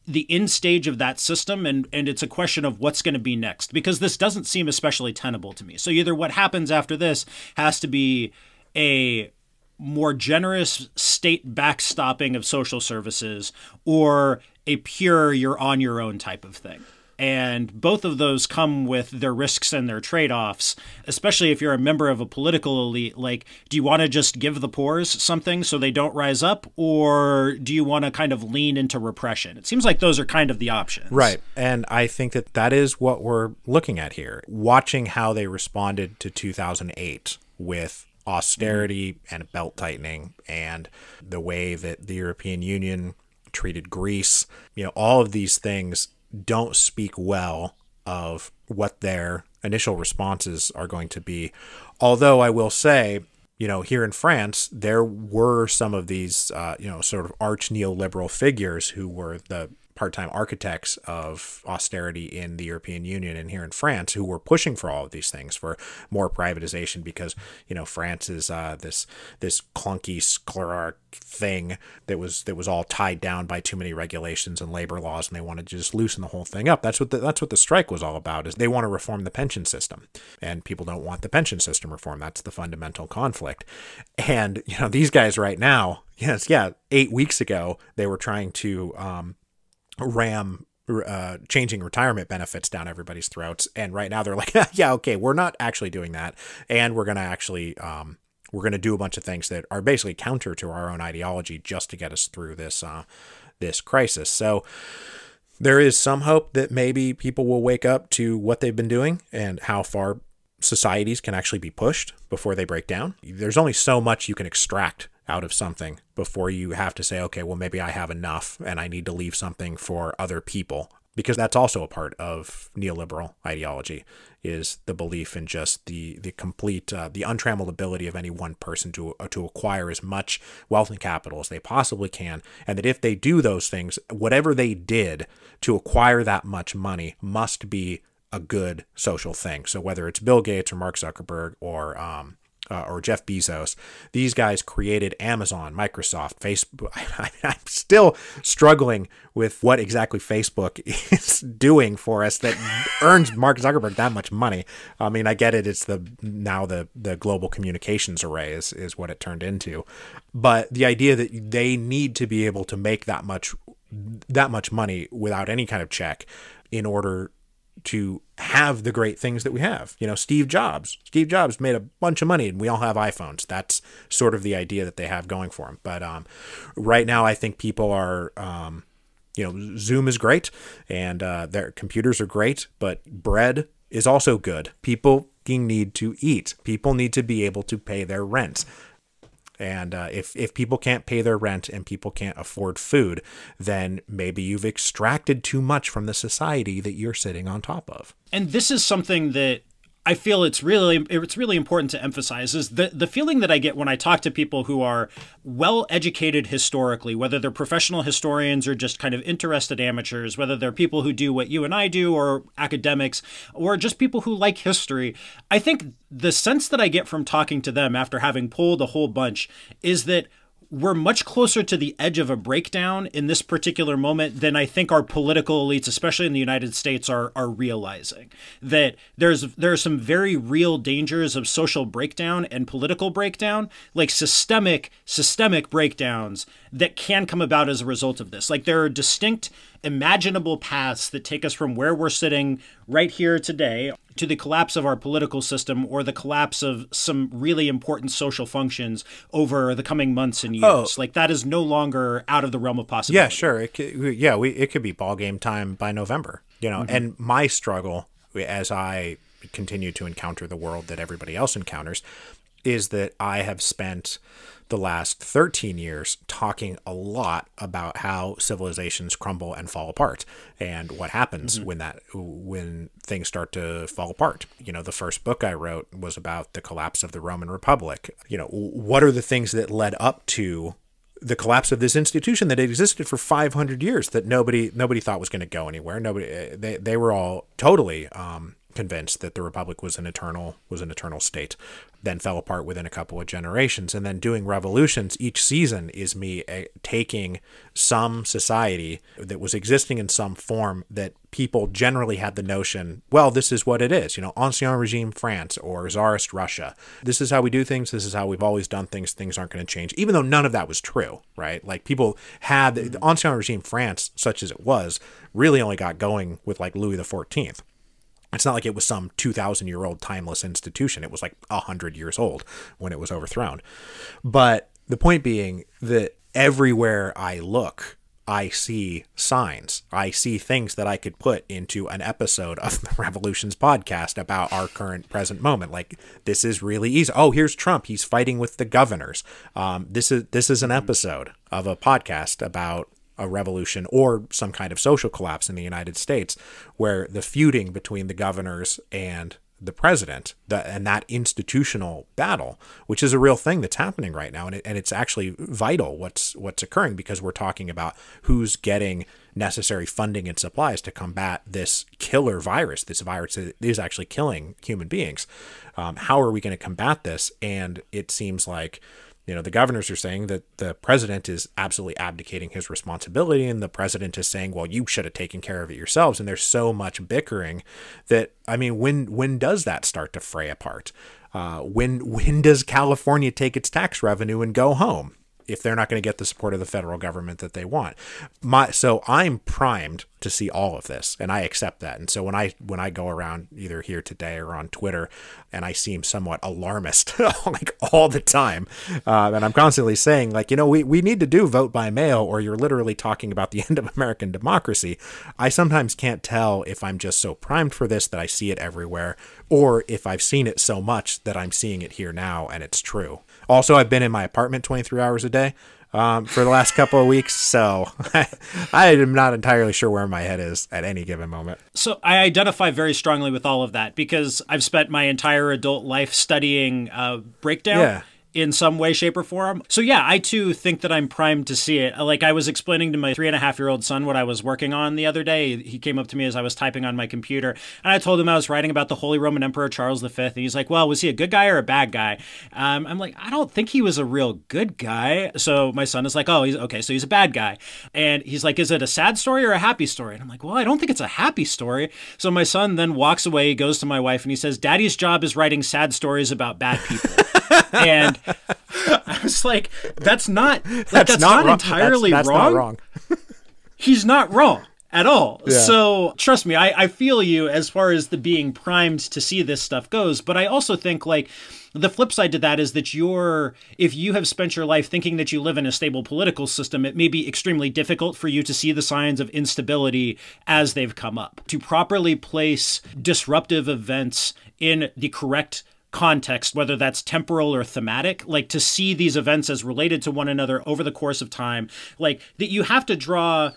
the end stage of that system and and it's a question of what's going to be next because this doesn't seem especially tenable to me so either what happens after this has to be a more generous state backstopping of social services or a pure you're on your own type of thing. And both of those come with their risks and their trade offs, especially if you're a member of a political elite. Like, do you want to just give the poors something so they don't rise up, or do you want to kind of lean into repression? It seems like those are kind of the options. Right. And I think that that is what we're looking at here. Watching how they responded to 2008 with austerity and belt tightening and the way that the European Union treated Greece, you know, all of these things don't speak well of what their initial responses are going to be. Although I will say, you know, here in France, there were some of these, uh, you know, sort of arch neoliberal figures who were the part-time architects of austerity in the European Union and here in France who were pushing for all of these things for more privatization because you know France is uh, this this clunky sclerotic thing that was that was all tied down by too many regulations and labor laws and they wanted to just loosen the whole thing up. That's what the, that's what the strike was all about is they want to reform the pension system. And people don't want the pension system reform. That's the fundamental conflict. And you know these guys right now yes yeah 8 weeks ago they were trying to um, ram uh, changing retirement benefits down everybody's throats. And right now they're like, yeah, okay, we're not actually doing that. And we're going to actually, um, we're going to do a bunch of things that are basically counter to our own ideology just to get us through this, uh, this crisis. So there is some hope that maybe people will wake up to what they've been doing and how far societies can actually be pushed before they break down. There's only so much you can extract out of something before you have to say, okay, well, maybe I have enough and I need to leave something for other people. Because that's also a part of neoliberal ideology, is the belief in just the the complete, uh, the untrammeled ability of any one person to uh, to acquire as much wealth and capital as they possibly can, and that if they do those things, whatever they did to acquire that much money must be a good social thing. So whether it's Bill Gates or Mark Zuckerberg or um, uh, or Jeff Bezos, these guys created Amazon, Microsoft, Facebook. I, am still struggling with what exactly Facebook is doing for us that earns Mark Zuckerberg that much money. I mean, I get it. It's the now the the global communications array is is what it turned into, but the idea that they need to be able to make that much that much money without any kind of check in order to have the great things that we have. You know, Steve Jobs. Steve Jobs made a bunch of money, and we all have iPhones. That's sort of the idea that they have going for them. But um, right now, I think people are. Um, you know, Zoom is great, and uh, their computers are great, but bread is also good. People need to eat. People need to be able to pay their rent. And uh, if if people can't pay their rent and people can't afford food, then maybe you've extracted too much from the society that you're sitting on top of. And this is something that I feel it's really it's really important to emphasize is the the feeling that I get when I talk to people who are well educated historically, whether they're professional historians or just kind of interested amateurs, whether they're people who do what you and I do or academics or just people who like history. I think the sense that I get from talking to them after having polled a whole bunch is that we're much closer to the edge of a breakdown in this particular moment than I think our political elites, especially in the United States, are are realizing. That there's there are some very real dangers of social breakdown and political breakdown, like systemic systemic breakdowns that can come about as a result of this. Like there are distinct imaginable paths that take us from where we're sitting right here today to the collapse of our political system or the collapse of some really important social functions over the coming months and years. Oh. Like that is no longer out of the realm of possibility. Yeah, sure. It could, yeah, we it could be ball game time by November. You know, mm-hmm. and my struggle as I continue to encounter the world that everybody else encounters is that I have spent the last 13 years talking a lot about how civilizations crumble and fall apart and what happens mm-hmm. when that when things start to fall apart. You know, the first book I wrote was about the collapse of the Roman Republic. You know, what are the things that led up to the collapse of this institution that existed for 500 years that nobody nobody thought was going to go anywhere. Nobody they they were all totally um, convinced that the republic was an eternal was an eternal state then fell apart within a couple of generations. And then doing revolutions each season is me uh, taking some society that was existing in some form that people generally had the notion well this is what it is you know ancien regime france or czarist russia. This is how we do things. This is how we've always done things. Things aren't going to change even though none of that was true right? Like people had the ancien regime france such as it was really only got going with like louis the 14th it's not like it was some 2,000 year old timeless institution. It was like 100 years old when it was overthrown. But the point being that everywhere I look, I see signs. I see things that I could put into an episode of the Revolutions podcast about our current present moment. Like this is really easy. Oh, here's Trump. He's fighting with the governors. Um, this is this is an episode of a podcast about a revolution or some kind of social collapse in the United States, where the feuding between the governors and the president the, and that institutional battle, which is a real thing that's happening right now, and, it, and it's actually vital what's what's occurring because we're talking about who's getting necessary funding and supplies to combat this killer virus. This virus is actually killing human beings. Um, how are we going to combat this? And it seems like you know the governors are saying that the president is absolutely abdicating his responsibility and the president is saying well you should have taken care of it yourselves. And there's so much bickering that i mean when when does that start to fray apart? Uh, when when does california take its tax revenue and go home if they're not going to get the support of the federal government that they want. My so I'm primed to see all of this and I accept that. And so when I when I go around either here today or on Twitter and I seem somewhat alarmist like all the time, uh, and I'm constantly saying like you know we we need to do vote by mail or you're literally talking about the end of American democracy. I sometimes can't tell if I'm just so primed for this that I see it everywhere or if I've seen it so much that I'm seeing it here now and it's true. Also, I've been in my apartment 23 hours a day um, for the last couple of weeks, so I am not entirely sure where my head is at any given moment. So I identify very strongly with all of that because I've spent my entire adult life studying uh, breakdown. Yeah in some way, shape, or form. So yeah, I too think that I'm primed to see it. Like I was explaining to my three and a half year old son what I was working on the other day. He came up to me as I was typing on my computer, and I told him I was writing about the Holy Roman Emperor Charles V. And he's like, "Well, was he a good guy or a bad guy?" Um, I'm like, "I don't think he was a real good guy." So my son is like, "Oh, he's okay. So he's a bad guy." And he's like, "Is it a sad story or a happy story?" And I'm like, "Well, I don't think it's a happy story." So my son then walks away, goes to my wife, and he says, "Daddy's job is writing sad stories about bad people." and I was like, that's not like, that's, that's, not, not entirely that's, that's wrong. Not wrong. He's not wrong at all. Yeah. So trust me, I, I feel you as far as the being primed to see this stuff goes. But I also think like the flip side to that is that you're if you have spent your life thinking that you live in a stable political system, it may be extremely difficult for you to see the signs of instability as they've come up. To properly place disruptive events in the correct context, whether that's temporal or thematic, like to see these events as related to one another over the course of time, like that you have to draw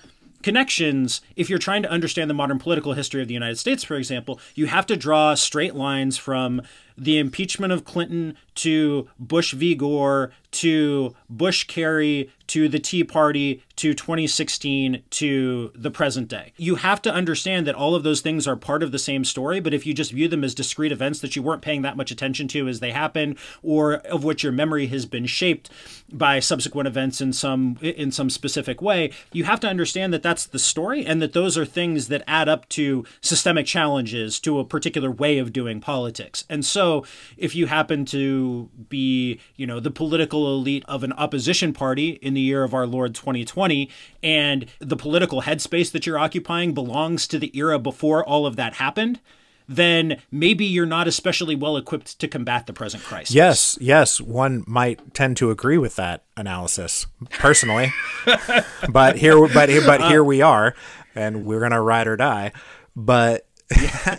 connections. If you're trying to understand the modern political history of the United States, for example, you have to draw straight lines from the impeachment of Clinton to Bush v. Gore to Bush Kerry to the Tea Party to 2016 to the present day. You have to understand that all of those things are part of the same story, but if you just view them as discrete events that you weren't paying that much attention to as they happen, or of which your memory has been shaped by subsequent events in some in some specific way, you have to understand that that's the story and that those are things that add up to systemic challenges to a particular way of doing politics. And so if you happen to be, you know, the political elite of an opposition party in the year of our Lord 2020, and the political headspace that you're occupying belongs to the era before all of that happened, then maybe you're not especially well equipped to combat the present crisis. Yes, yes, one might tend to agree with that analysis personally. but here but here but uh, here we are and we're going to ride or die. But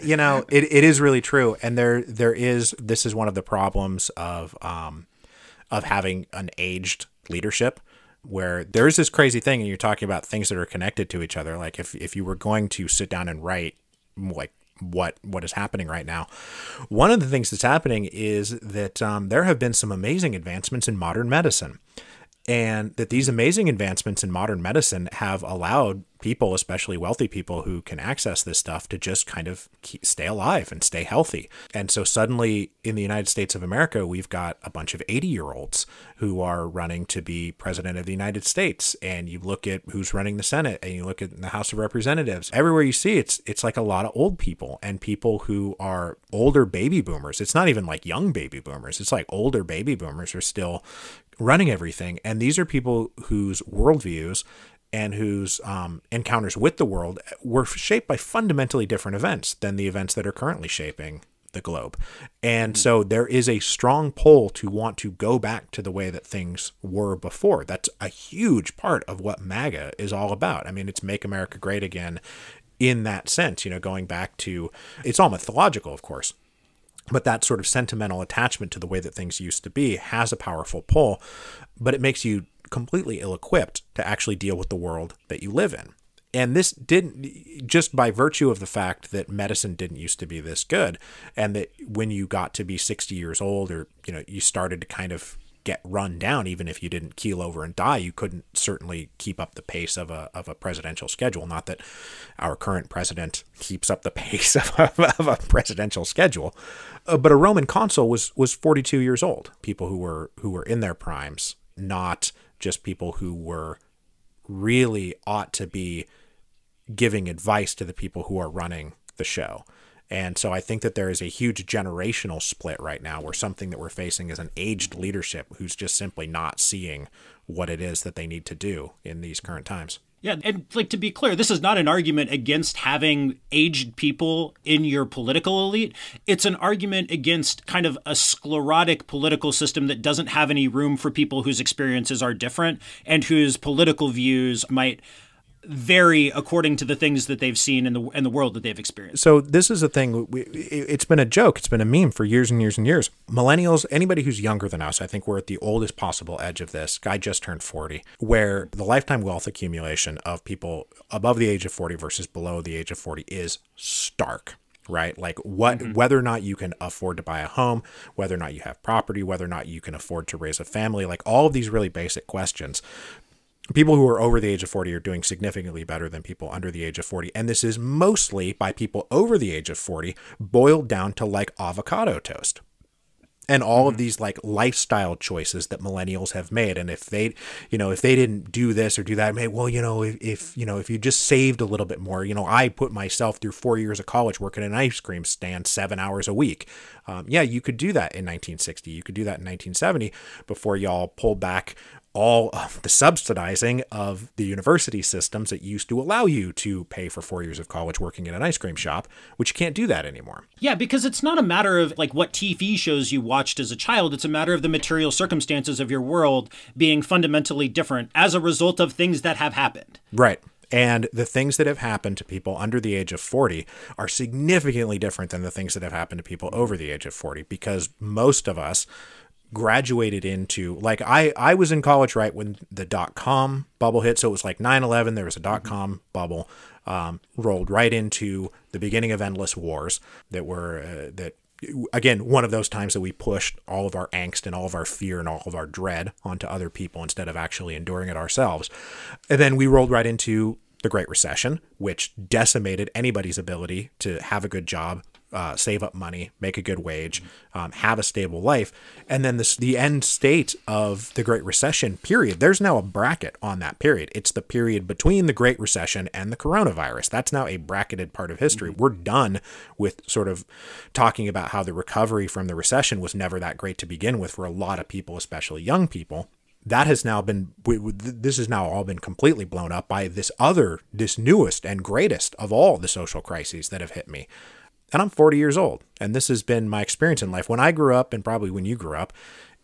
you know, it, it is really true, and there there is this is one of the problems of um of having an aged leadership where there is this crazy thing and you're talking about things that are connected to each other like if if you were going to sit down and write like what what is happening right now. One of the things that's happening is that um, there have been some amazing advancements in modern medicine and that these amazing advancements in modern medicine have allowed people, especially wealthy people who can access this stuff, to just kind of keep, stay alive and stay healthy. And so suddenly in the United States of America, we've got a bunch of 80 year olds who are running to be president of the United States. And you look at who's running the Senate and you look at the House of Representatives. Everywhere you see it's it's like a lot of old people and people who are older baby boomers. It's not even like young baby boomers. It's like older baby boomers are still running everything. And these are people whose worldviews and whose um, encounters with the world were shaped by fundamentally different events than the events that are currently shaping the globe. And so there is a strong pull to want to go back to the way that things were before. That's a huge part of what MAGA is all about. I mean, it's Make America Great Again in that sense, you know, going back to it's all mythological, of course, but that sort of sentimental attachment to the way that things used to be has a powerful pull, but it makes you completely ill equipped to actually deal with the world that you live in. And this didn't just by virtue of the fact that medicine didn't used to be this good and that when you got to be 60 years old or you know you started to kind of get run down even if you didn't keel over and die you couldn't certainly keep up the pace of a of a presidential schedule not that our current president keeps up the pace of a, of a presidential schedule uh, but a roman consul was was 42 years old people who were who were in their primes not just people who were really ought to be giving advice to the people who are running the show. And so I think that there is a huge generational split right now where something that we're facing is an aged leadership who's just simply not seeing what it is that they need to do in these current times. Yeah, and like to be clear, this is not an argument against having aged people in your political elite. It's an argument against kind of a sclerotic political system that doesn't have any room for people whose experiences are different and whose political views might vary according to the things that they've seen in the in the world that they've experienced. So this is a thing. We, it's been a joke. It's been a meme for years and years and years. Millennials, anybody who's younger than us, I think we're at the oldest possible edge of this. Guy just turned forty, where the lifetime wealth accumulation of people above the age of forty versus below the age of forty is stark right? Like what mm-hmm. whether or not you can afford to buy a home, whether or not you have property, whether or not you can afford to raise a family, like all of these really basic questions people who are over the age of 40 are doing significantly better than people under the age of 40 and this is mostly by people over the age of 40 boiled down to like avocado toast and all mm-hmm. of these like lifestyle choices that millennials have made and if they you know if they didn't do this or do that maybe well you know if, if you know if you just saved a little bit more you know i put myself through four years of college working in an ice cream stand seven hours a week um, yeah you could do that in 1960 you could do that in 1970 before y'all pulled back all of the subsidizing of the university systems that used to allow you to pay for four years of college working in an ice cream shop, which you can't do that anymore. Yeah, because it's not a matter of like what TV shows you watched as a child. It's a matter of the material circumstances of your world being fundamentally different as a result of things that have happened. Right. And the things that have happened to people under the age of 40 are significantly different than the things that have happened to people over the age of 40 because most of us graduated into like I I was in college right when the dot com bubble hit. So it was like 9/11 there was a dot com bubble um, rolled right into the beginning of endless wars that were uh, that again one of those times that we pushed all of our angst and all of our fear and all of our dread onto other people instead of actually enduring it ourselves. And then we rolled right into the Great Recession, which decimated anybody's ability to have a good job, uh, save up money, make a good wage, um, have a stable life, and then this the end state of the Great Recession period. There's now a bracket on that period. It's the period between the Great Recession and the coronavirus. That's now a bracketed part of history. We're done with sort of talking about how the recovery from the recession was never that great to begin with for a lot of people, especially young people that has now been this has now all been completely blown up by this other this newest and greatest of all the social crises that have hit me and I'm 40 years old. And this has been my experience in life. When I grew up, and probably when you grew up,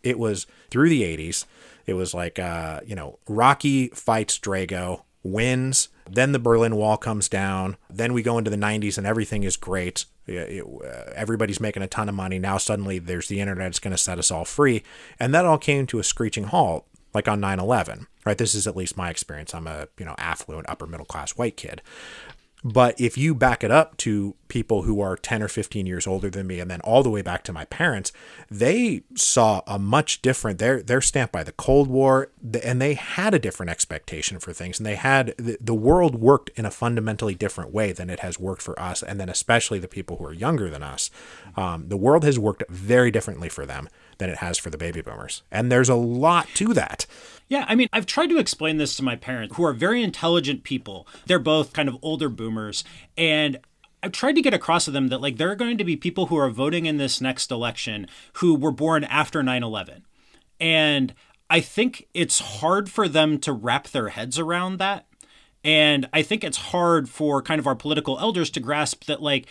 it was through the 80s. It was like, uh, you know, Rocky fights Drago, wins. Then the Berlin Wall comes down. Then we go into the 90s and everything is great. It, uh, everybody's making a ton of money. Now suddenly there's the internet. It's going to set us all free. And that all came to a screeching halt, like on 9 11. Right. This is at least my experience. I'm a, you know, affluent, upper middle class white kid. But if you back it up to people who are 10 or 15 years older than me and then all the way back to my parents, they saw a much different they're they're stamped by the Cold War and they had a different expectation for things and they had the, the world worked in a fundamentally different way than it has worked for us and then especially the people who are younger than us. Um, the world has worked very differently for them than it has for the baby boomers. And there's a lot to that. Yeah, I mean, I've tried to explain this to my parents, who are very intelligent people. They're both kind of older boomers. And I've tried to get across to them that, like, there are going to be people who are voting in this next election who were born after 9 11. And I think it's hard for them to wrap their heads around that. And I think it's hard for kind of our political elders to grasp that, like,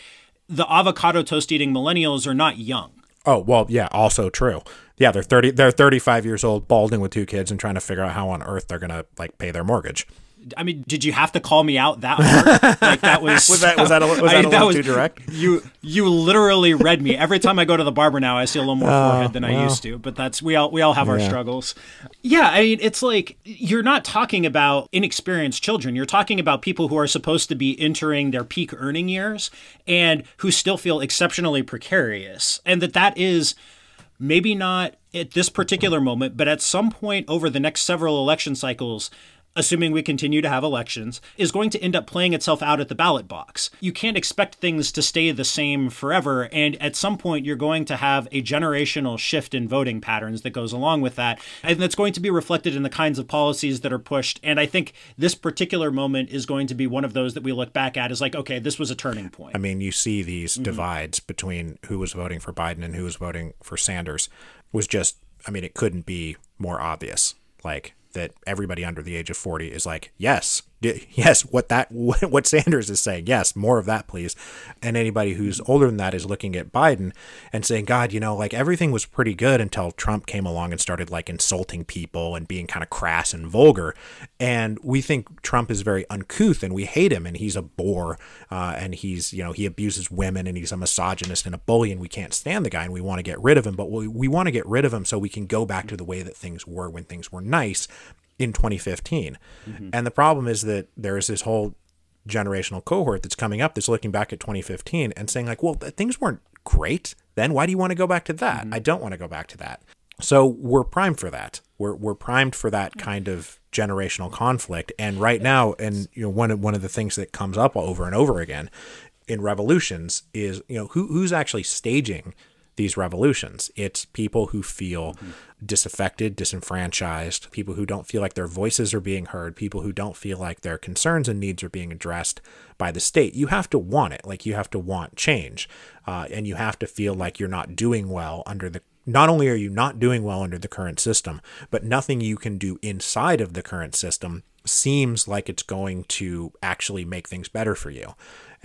the avocado toast eating millennials are not young. Oh, well, yeah, also true. Yeah, they're 30 they're 35 years old, balding with two kids and trying to figure out how on earth they're going to like pay their mortgage. I mean, did you have to call me out that hard? like that was Was that was that a, was that I- a little too direct? You you literally read me. Every time I go to the barber now, I see a little more oh, forehead than I used to. But that's we all we all have our struggles. Yeah, I mean, it's like you're not talking about inexperienced children. You're talking about people who are supposed to be entering their peak earning years and who still feel exceptionally precarious, and that that is maybe not at this particular moment, but at some point over the next several election cycles, assuming we continue to have elections, is going to end up playing itself out at the ballot box. You can't expect things to stay the same forever, and at some point, you're going to have a generational shift in voting patterns that goes along with that, and that's going to be reflected in the kinds of policies that are pushed. And I think this particular moment is going to be one of those that we look back at as like, okay, this was a turning point. I mean, you see these Mm-hmm. divides between who was voting for Biden and who was voting for Sanders was just, I mean, it couldn't be more obvious. Like that everybody under the age of 40 is like, yes, yes, what that, what Sanders is saying. Yes, more of that, please. And anybody who's older than that is looking at Biden and saying, God, you know, like everything was pretty good until Trump came along and started like insulting people and being kind of crass and vulgar. And we think Trump is very uncouth and we hate him and he's a bore uh, and he's, you know, he abuses women and he's a misogynist and a bully and we can't stand the guy and we want to get rid of him. But we, we want to get rid of him so we can go back to the way that things were when things were nice in 2015. Mm-hmm. And the problem is that there is this whole generational cohort that's coming up that's looking back at 2015 and saying like, well, th- things weren't great then. Why do you want to go back to that? Mm-hmm. I don't want to go back to that. So we're primed for that. We're we're primed for that kind of generational conflict. And right now, and you know, one of one of the things that comes up over and over again in revolutions is you know who who's actually staging these revolutions. It's people who feel mm-hmm. Disaffected, disenfranchised, people who don't feel like their voices are being heard, people who don't feel like their concerns and needs are being addressed by the state. You have to want it, like you have to want change, uh, and you have to feel like you're not doing well under the. Not only are you not doing well under the current system, but nothing you can do inside of the current system seems like it's going to actually make things better for you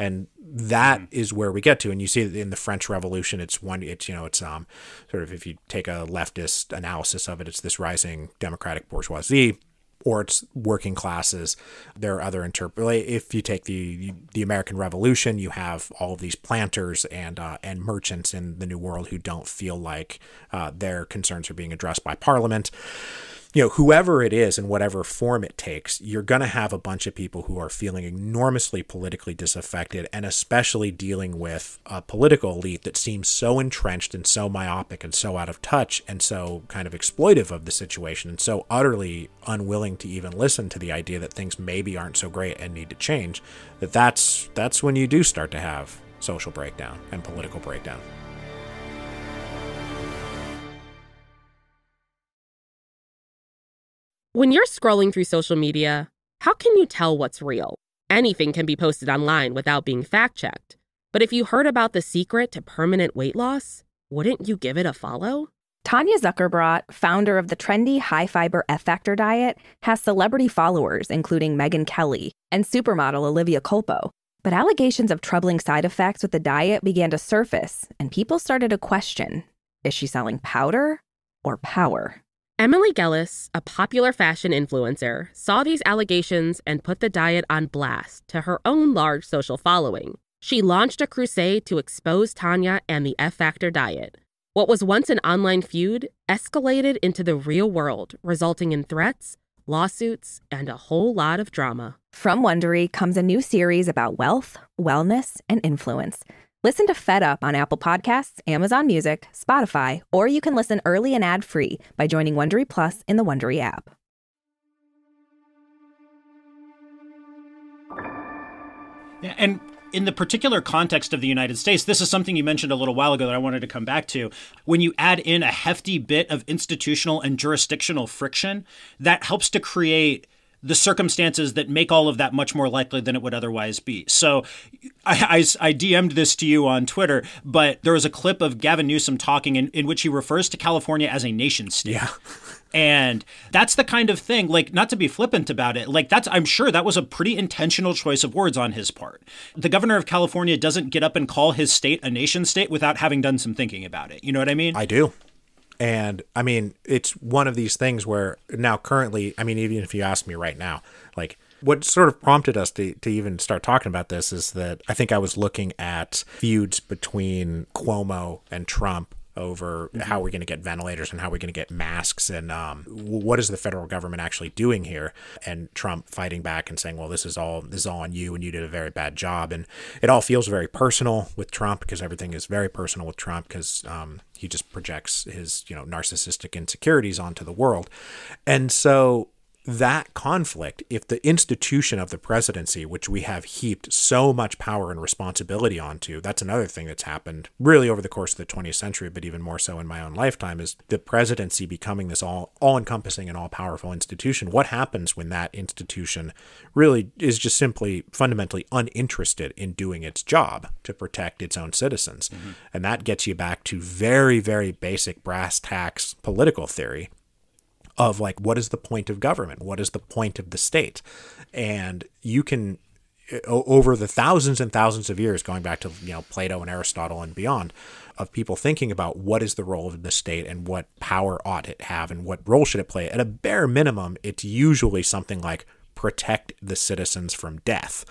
and that is where we get to. And you see that in the french revolution it's one it's you know it's um sort of if you take a leftist analysis of it it's this rising democratic bourgeoisie or it's working classes. There are other interpret if you take the the american revolution you have all of these planters and uh, and merchants in the new world who don't feel like uh, their concerns are being addressed by parliament you know, whoever it is in whatever form it takes, you're going to have a bunch of people who are feeling enormously politically disaffected and especially dealing with a political elite that seems so entrenched and so myopic and so out of touch and so kind of exploitive of the situation and so utterly unwilling to even listen to the idea that things maybe aren't so great and need to change that that's that's when you do start to have social breakdown and political breakdown. When you're scrolling through social media, how can you tell what's real? Anything can be posted online without being fact checked. But if you heard about the secret to permanent weight loss, wouldn't you give it a follow? Tanya Zuckerbrot, founder of the trendy high fiber F Factor diet, has celebrity followers, including Megyn Kelly and supermodel Olivia Culpo. But allegations of troubling side effects with the diet began to surface, and people started to question is she selling powder or power? Emily Gellis, a popular fashion influencer, saw these allegations and put the diet on blast to her own large social following. She launched a crusade to expose Tanya and the F Factor diet. What was once an online feud escalated into the real world, resulting in threats, lawsuits, and a whole lot of drama. From Wondery comes a new series about wealth, wellness, and influence. Listen to Fed Up on Apple Podcasts, Amazon Music, Spotify, or you can listen early and ad-free by joining Wondery Plus in the Wondery app. And in the particular context of the United States, this is something you mentioned a little while ago that I wanted to come back to. When you add in a hefty bit of institutional and jurisdictional friction, that helps to create the circumstances that make all of that much more likely than it would otherwise be. So I, I, I, DM'd this to you on Twitter, but there was a clip of Gavin Newsom talking in, in which he refers to California as a nation state. Yeah. And that's the kind of thing, like, not to be flippant about it, like, that's, I'm sure that was a pretty intentional choice of words on his part. The governor of California doesn't get up and call his state a nation state without having done some thinking about it. You know what I mean? I do. And I mean, it's one of these things where now currently, I mean, even if you ask me right now, like What sort of prompted us to, to even start talking about this is that I think I was looking at feuds between Cuomo and Trump over mm-hmm. how we're going to get ventilators and how we're going to get masks and um, what is the federal government actually doing here? And trump fighting back and saying well this is all this is all on you and you did a very bad job. And it all feels very personal with trump because everything is very personal with trump because um, he just projects his you know narcissistic insecurities onto the world. And so that conflict, if the institution of the presidency, which we have heaped so much power and responsibility onto, that's another thing that's happened really over the course of the 20th century, but even more so in my own lifetime, is the presidency becoming this all all encompassing and all powerful institution. What happens when that institution really is just simply fundamentally uninterested in doing its job to protect its own citizens? Mm-hmm. And that gets you back to very, very basic brass tacks political theory of like what is the point of government? What is the point of the state? And you can over the thousands and thousands of years going back to you know Plato and Aristotle and beyond of people thinking about what is the role of the state and what power ought it have and what role should it play at a bare minimum it's usually something like protect the citizens from death.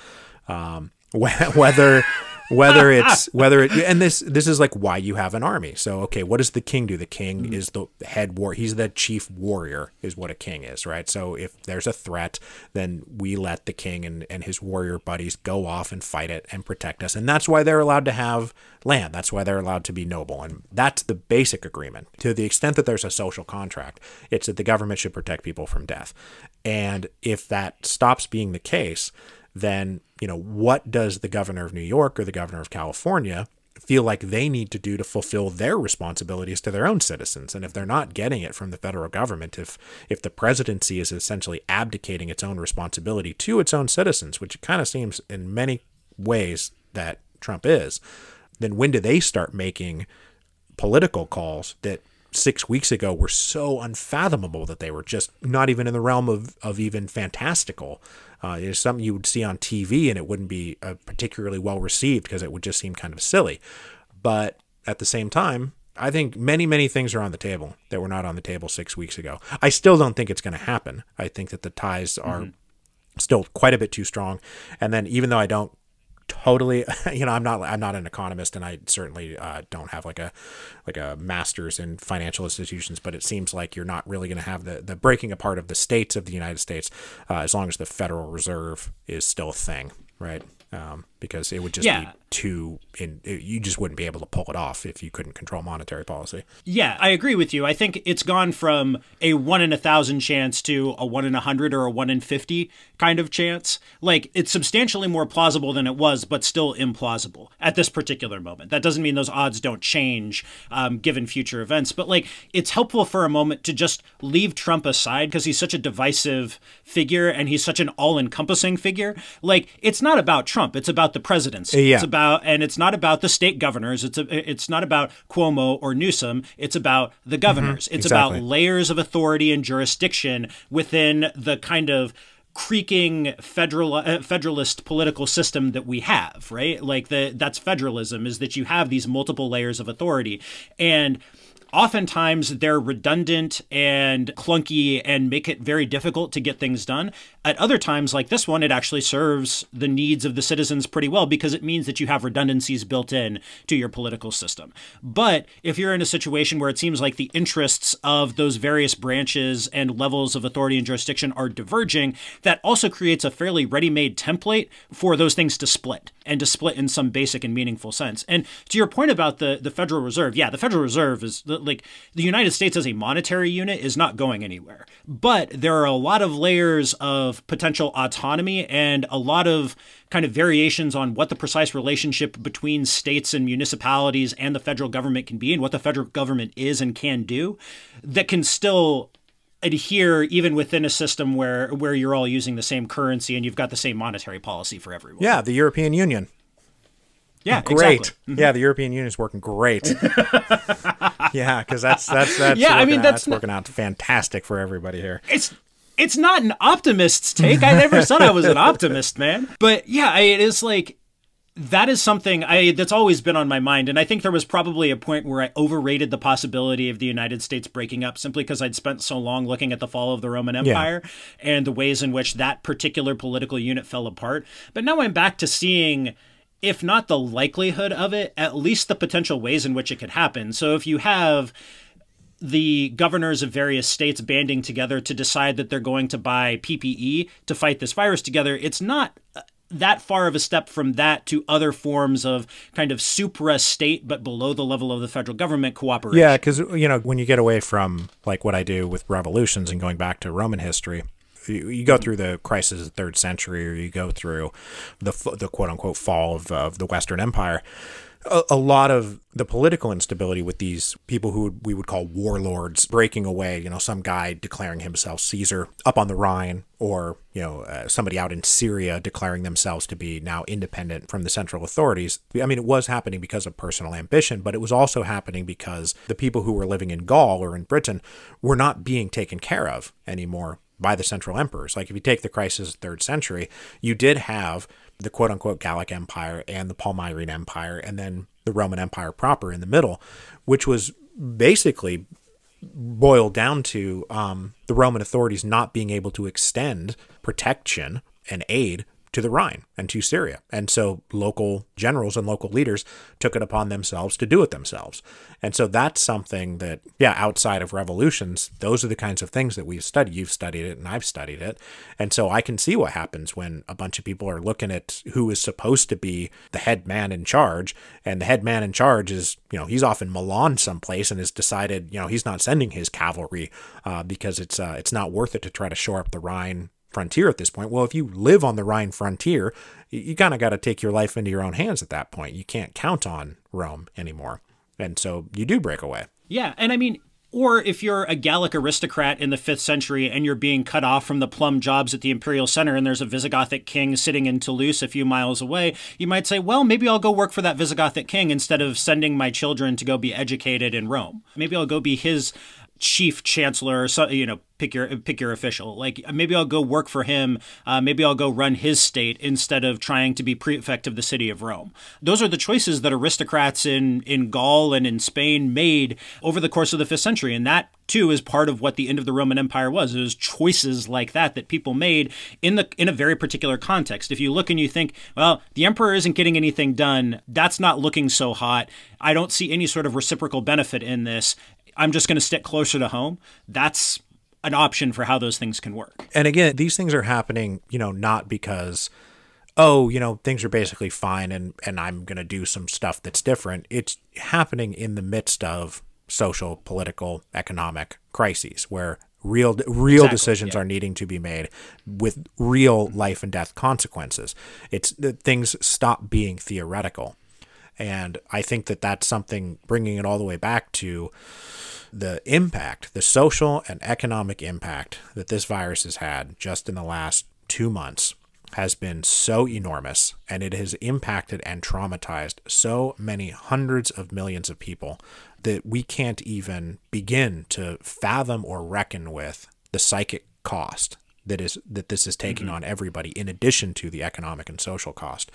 Um, whether whether it's whether it and this this is like why you have an army. So okay what does the king do? The king mm-hmm. is the head war he's the chief warrior is what a king is right? So if there's a threat then we let the king and, and his warrior buddies go off and fight it and protect us. And that's why they're allowed to have land. That's why they're allowed to be noble. And that's the basic agreement. To the extent that there's a social contract it's that the government should protect people from death. And if that stops being the case then you know what does the governor of New York or the governor of California feel like they need to do to fulfill their responsibilities to their own citizens? And if they're not getting it from the federal government if if the presidency is essentially abdicating its own responsibility to its own citizens which it kind of seems in many ways that Trump is then when do they start making political calls that six weeks ago were so unfathomable that they were just not even in the realm of, of even fantastical. Uh, it's something you would see on TV and it wouldn't be uh, particularly well received because it would just seem kind of silly. But at the same time, I think many, many things are on the table that were not on the table six weeks ago. I still don't think it's going to happen. I think that the ties are mm-hmm. still quite a bit too strong. And then even though I don't totally you know i'm not i'm not an economist and i certainly uh, don't have like a like a master's in financial institutions but it seems like you're not really going to have the the breaking apart of the states of the united states uh, as long as the federal reserve is still a thing right? Um, because it would just yeah. be too in you just wouldn't be able to pull it off if you couldn't control monetary policy. Yeah, I agree with you. I think it's gone from a one in a thousand chance to a one in a hundred or a one in fifty kind of chance. Like it's substantially more plausible than it was, but still implausible at this particular moment. That doesn't mean those odds don't change um, given future events, but like it's helpful for a moment to just leave Trump aside because he's such a divisive figure and he's such an all-encompassing figure. Like it's not about Trump; it's about the presidency. Yeah. It's about and it's not about the state governors. It's a, it's not about Cuomo or Newsom. It's about the mm-hmm. governors. Mm-hmm. It's exactly. about layers of authority and jurisdiction within the kind of creaking federal uh, federalist political system that we have, right? Like the that's federalism is that you have these multiple layers of authority and oftentimes they're redundant and clunky and make it very difficult to get things done. At other times, like this one, it actually serves the needs of the citizens pretty well because it means that you have redundancies built in to your political system. But if you're in a situation where it seems like the interests of those various branches and levels of authority and jurisdiction are diverging, that also creates a fairly ready made template for those things to split and to split in some basic and meaningful sense. And to your point about the, the Federal Reserve, yeah, the Federal Reserve is like the United States as a monetary unit is not going anywhere. But there are a lot of layers of potential autonomy and a lot of kind of variations on what the precise relationship between states and municipalities and the federal government can be and what the federal government is and can do that can still adhere even within a system where where you're all using the same currency and you've got the same monetary policy for everyone. Yeah, the European Union. Yeah, great. Exactly. Mm-hmm. Yeah, the European Union is working great. yeah, because that's that's that's yeah. I mean, out, that's, that's working out fantastic for everybody here. It's it's not an optimist's take. I never said I was an optimist, man. But yeah, it is like that is something I that's always been on my mind, and I think there was probably a point where I overrated the possibility of the United States breaking up simply because I'd spent so long looking at the fall of the Roman Empire yeah. and the ways in which that particular political unit fell apart. But now I'm back to seeing if not the likelihood of it, at least the potential ways in which it could happen. So if you have the governors of various states banding together to decide that they're going to buy PPE to fight this virus together, it's not uh, that far of a step from that to other forms of kind of supra state but below the level of the federal government cooperation. Yeah, because you know when you get away from like what I do with revolutions and going back to Roman history, you, you go through the crisis of the third century, or you go through the the quote unquote fall of, of the Western Empire a, a, lot of the political instability with these people who we would call warlords breaking away, you know, some guy declaring himself Caesar up on the Rhine, or, you know, uh, somebody out in Syria declaring themselves to be now independent from the central authorities. I mean, it was happening because of personal ambition, but it was also happening because the people who were living in Gaul or in Britain were not being taken care of anymore by the central emperors. Like if you take the crisis of third century, you did have the quote unquote Gallic Empire and the Palmyrene Empire, and then the Roman Empire proper in the middle, which was basically boiled down to um, the Roman authorities not being able to extend protection and aid to the Rhine and to Syria. And so local generals and local leaders took it upon themselves to do it themselves. And so that's something that, yeah, outside of revolutions, those are the kinds of things that we've studied. You've studied it and I've studied it. And so I can see what happens when a bunch of people are looking at who is supposed to be the head man in charge. And the head man in charge is, you know, he's off in Milan someplace and has decided, you know, he's not sending his cavalry uh, because it's, uh, it's not worth it to try to shore up the Rhine frontier at this point. Well, if you live on the Rhine frontier, you kind of got to take your life into your own hands at that point. You can't count on Rome anymore. And so you do break away. Yeah. And I mean, or if you're a Gallic aristocrat in the 5th century and you're being cut off from the plum jobs at the imperial center and there's a Visigothic king sitting in Toulouse a few miles away, you might say, well, maybe I'll go work for that Visigothic king instead of sending my children to go be educated in Rome. Maybe I'll go be his chief chancellor, so, you know, pick your pick your official. Like maybe I'll go work for him. Uh, maybe I'll go run his state instead of trying to be prefect of the city of Rome. Those are the choices that aristocrats in in Gaul and in Spain made over the course of the fifth century, and that too is part of what the end of the Roman Empire was. It was choices like that that people made in the in a very particular context. If you look and you think, well, the emperor isn't getting anything done, that's not looking so hot. I don't see any sort of reciprocal benefit in this. I'm just going to stick closer to home. That's an option for how those things can work. And again, these things are happening, you know, not because oh, you know, things are basically fine and and I'm going to do some stuff that's different. It's happening in the midst of social, political, economic crises where real real exactly, decisions yeah. are needing to be made with real life and death consequences. It's that things stop being theoretical. And I think that that's something bringing it all the way back to the impact, the social and economic impact that this virus has had just in the last two months has been so enormous and it has impacted and traumatized so many hundreds of millions of people that we can't even begin to fathom or reckon with the psychic cost that is that this is taking mm-hmm. on everybody in addition to the economic and social cost.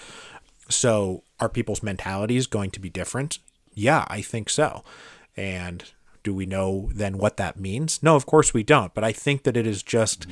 So are people's mentalities going to be different? Yeah, I think so. And do we know then what that means? No, of course we don't. But I think that it is just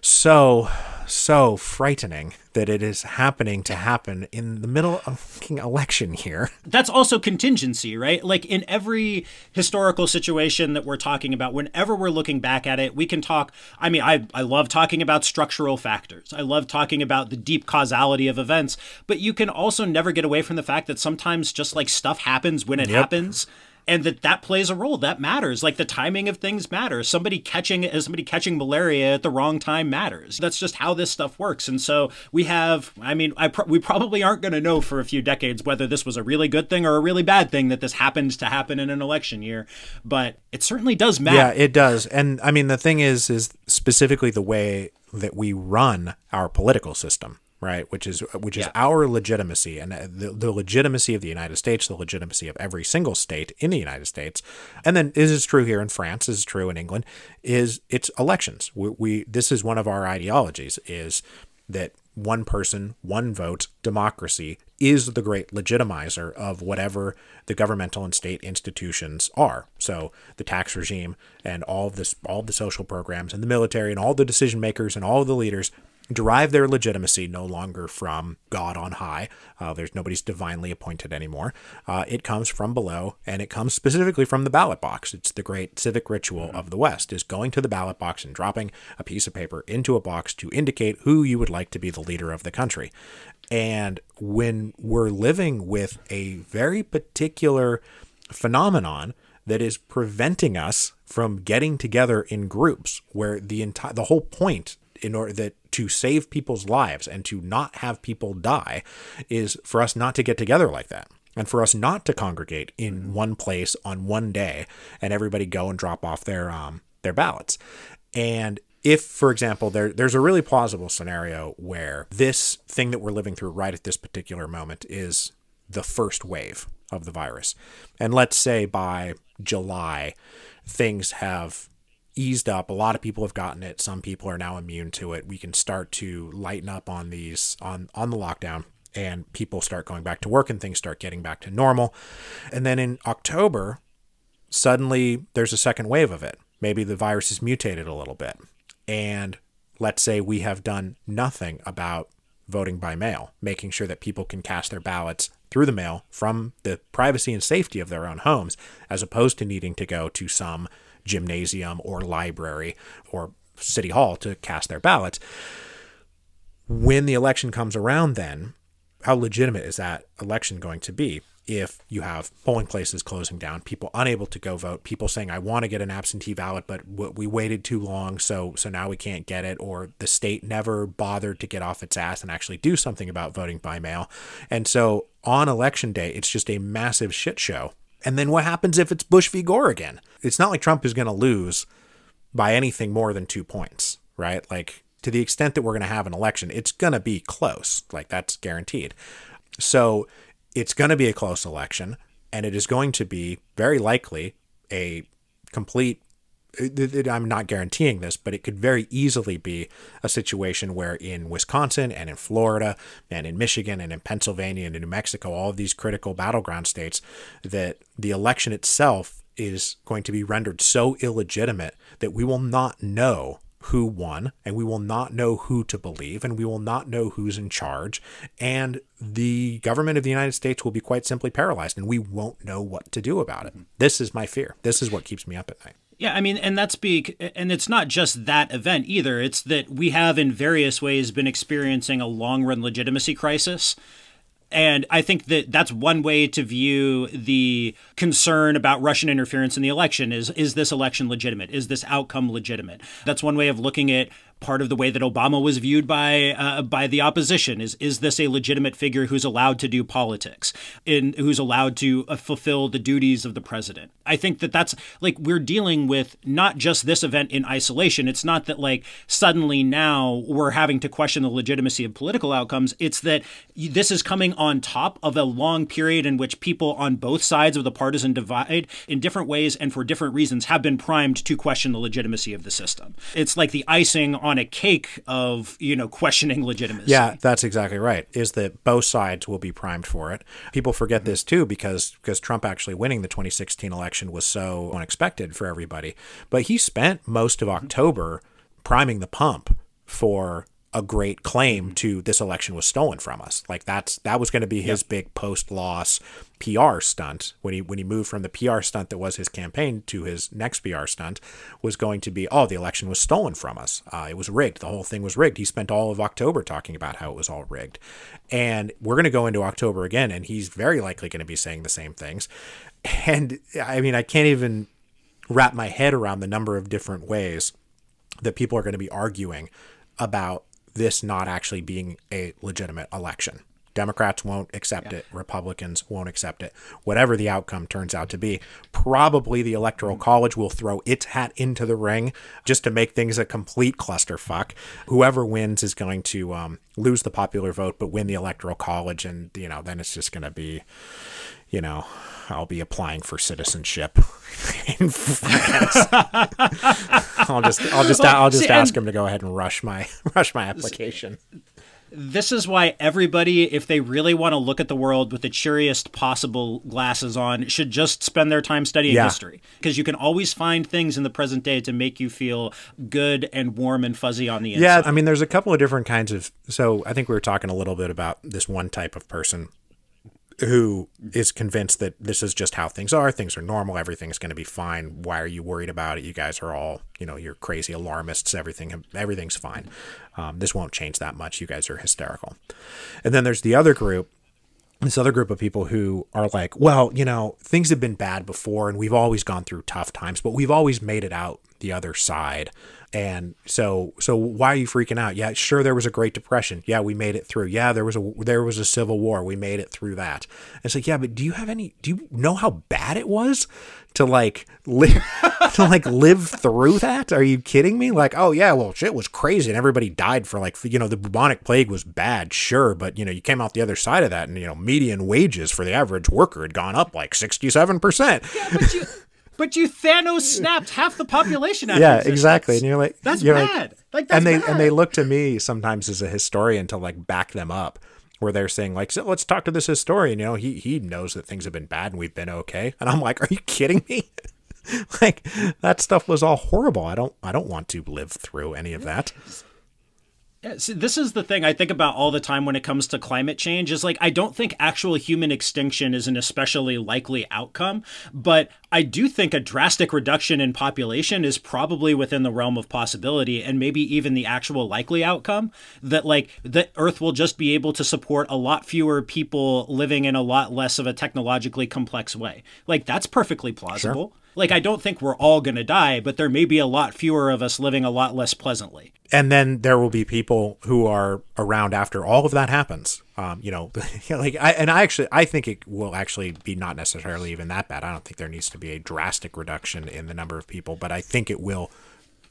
so, so frightening that it is happening to happen in the middle of election year. That's also contingency, right? Like in every historical situation that we're talking about, whenever we're looking back at it, we can talk. I mean, I, I love talking about structural factors. I love talking about the deep causality of events, but you can also never get away from the fact that sometimes just like stuff happens when it yep. happens and that that plays a role that matters. Like the timing of things matters. Somebody catching uh, somebody catching malaria at the wrong time matters. That's just how this stuff works. And so we have i mean I we probably aren't going to know for a few decades whether this was a really good thing or a really bad thing that this happened to happen in an election year but it certainly does matter. Yeah it does. And i mean the thing is is specifically the way that we run our political system right? Which is which is yeah. our legitimacy and uh, the, the legitimacy of the United States, the legitimacy of every single state in the United States, and then this is true here in France, this is true in England, is it's elections. We, we this is one of our ideologies is that one person, one vote democracy is the great legitimizer of whatever the governmental and state institutions are. So the tax regime and all of this, all of the social programs and the military and all the decision makers and all the leaders derive their legitimacy no longer from God on high. Uh, there's nobody's divinely appointed anymore. Uh, it comes from below, and it comes specifically from the ballot box. It's the great civic ritual of the West: is going to the ballot box and dropping a piece of paper into a box to indicate who you would like to be the leader of the country. And when we're living with a very particular phenomenon that is preventing us from getting together in groups where the entire the whole point in order that to save people's lives and to not have people die is for us not to get together like that. And for us not to congregate in one place on one day and everybody go and drop off their um their ballots. And if for example there there's a really plausible scenario where this thing that we're living through right at this particular moment is the first wave of the virus. And let's say by July things have eased up. A lot of people have gotten it. Some people are now immune to it. We can start to lighten up on these on on the lockdown and people start going back to work and things start getting back to normal. And then in October, suddenly there's a second wave of it. Maybe the virus is mutated a little bit. And let's say we have done nothing about voting by mail, making sure that people can cast their ballots through the mail from the privacy and safety of their own homes, as opposed to needing to go to some gymnasium or library or city hall to cast their ballots. When the election comes around, then, how legitimate is that election going to be? If you have polling places closing down, people unable to go vote, people saying, "I want to get an absentee ballot, but we waited too long, so so now we can't get it," or the state never bothered to get off its ass and actually do something about voting by mail, and so on election day, it's just a massive shit show and then what happens if it's Bush v. Gore again? It's not like Trump is going to lose by anything more than two points, right? Like, to the extent that we're going to have an election, it's going to be close. Like, that's guaranteed. So, it's going to be a close election, and it is going to be very likely a complete I'm not guaranteeing this, but it could very easily be a situation where in Wisconsin and in Florida and in Michigan and in Pennsylvania and in New Mexico, all of these critical battleground states, that the election itself is going to be rendered so illegitimate that we will not know who won and we will not know who to believe and we will not know who's in charge and the government of the United States will be quite simply paralyzed and we won't know what to do about it. Mm-hmm. This is my fear. This is what keeps me up at night. Yeah, I mean, and that's big, and it's not just that event either. It's that we have, in various ways, been experiencing a long run legitimacy crisis. And I think that that's one way to view the concern about Russian interference in the election is is this election legitimate? Is this outcome legitimate? That's one way of looking at part of the way that Obama was viewed by uh, by the opposition is is this a legitimate figure who's allowed to do politics and who's allowed to uh, fulfill the duties of the president? I think that that's like we're dealing with not just this event in isolation. It's not that like suddenly now we're having to question the legitimacy of political outcomes. It's that this is coming on top of a long period in which people on both sides of the partisan divide in different ways and for different reasons have been primed to question the legitimacy of the system. It's like the icing on a cake of you know questioning legitimacy. Yeah, that's exactly right. Is that both sides will be primed for it. People forget this too because because Trump actually winning the 2016 election was so unexpected for everybody. But he spent most of. October priming the pump for a great claim to this election was stolen from us. Like that's that was going to be his yep. big post loss PR stunt when he when he moved from the PR stunt that was his campaign to his next PR stunt was going to be oh the election was stolen from us. Uh, it was rigged. The whole thing was rigged. He spent all of October talking about how it was all rigged, and we're going to go into October again, and he's very likely going to be saying the same things. And I mean I can't even wrap my head around the number of different ways that people are going to be arguing about this not actually being a legitimate election. Democrats won't accept yeah. it. Republicans won't accept it. Whatever the outcome turns out to be, probably the Electoral mm-hmm. College will throw its hat into the ring just to make things a complete clusterfuck. Whoever wins is going to um, lose the popular vote, but win the Electoral College, and you know then it's just going to be, you know, I'll be applying for citizenship in France. I'll just I'll just I'll just ask him to go ahead and rush my rush my application. this is why everybody, if they really want to look at the world with the cheeriest possible glasses on, should just spend their time studying Yeah. history. Because you can always find things in the present day to make you feel good and warm and fuzzy on the inside. Yeah, I mean, there's a couple of different kinds of. So I think we were talking a little bit about this one type of person who is convinced that this is just how things are. Things are normal. Everything's going to be fine. Why are you worried about it? You guys are all, you know, you're crazy alarmists. Everything, everything's fine. Um, this won't change that much. You guys are hysterical. And then there's the other group this other group of people who are like, well, you know, things have been bad before and we've always gone through tough times, but we've always made it out the other side. And so so why are you freaking out? Yeah, sure there was a Great Depression. Yeah, we made it through. Yeah, there was a there was a civil war. We made it through that. And it's like, yeah, but do you have any do you know how bad it was to like live to like live through that? Are you kidding me? Like, oh yeah, well shit was crazy and everybody died for like you know, the bubonic plague was bad, sure, but you know, you came out the other side of that and you know, median wages for the average worker had gone up like 67%. but you, but you Thanos snapped half the population out of yeah, exactly. And you're like, That's you're like- bad. Like, that's and they bad. and they look to me sometimes as a historian to like back them up, where they're saying like, so let's talk to this historian. You know, he he knows that things have been bad and we've been okay. And I'm like, are you kidding me? like that stuff was all horrible. I don't I don't want to live through any of that. Yeah, see, this is the thing I think about all the time when it comes to climate change is like I don't think actual human extinction is an especially likely outcome, but I do think a drastic reduction in population is probably within the realm of possibility and maybe even the actual likely outcome that like the earth will just be able to support a lot fewer people living in a lot less of a technologically complex way. Like that's perfectly plausible. Like I don't think we're all going to die, but there may be a lot fewer of us living a lot less pleasantly. and then there will be people who are around after all of that happens. Um, you know, like I and I actually I think it will actually be not necessarily even that bad. I don't think there needs to be a drastic reduction in the number of people, but I think it will.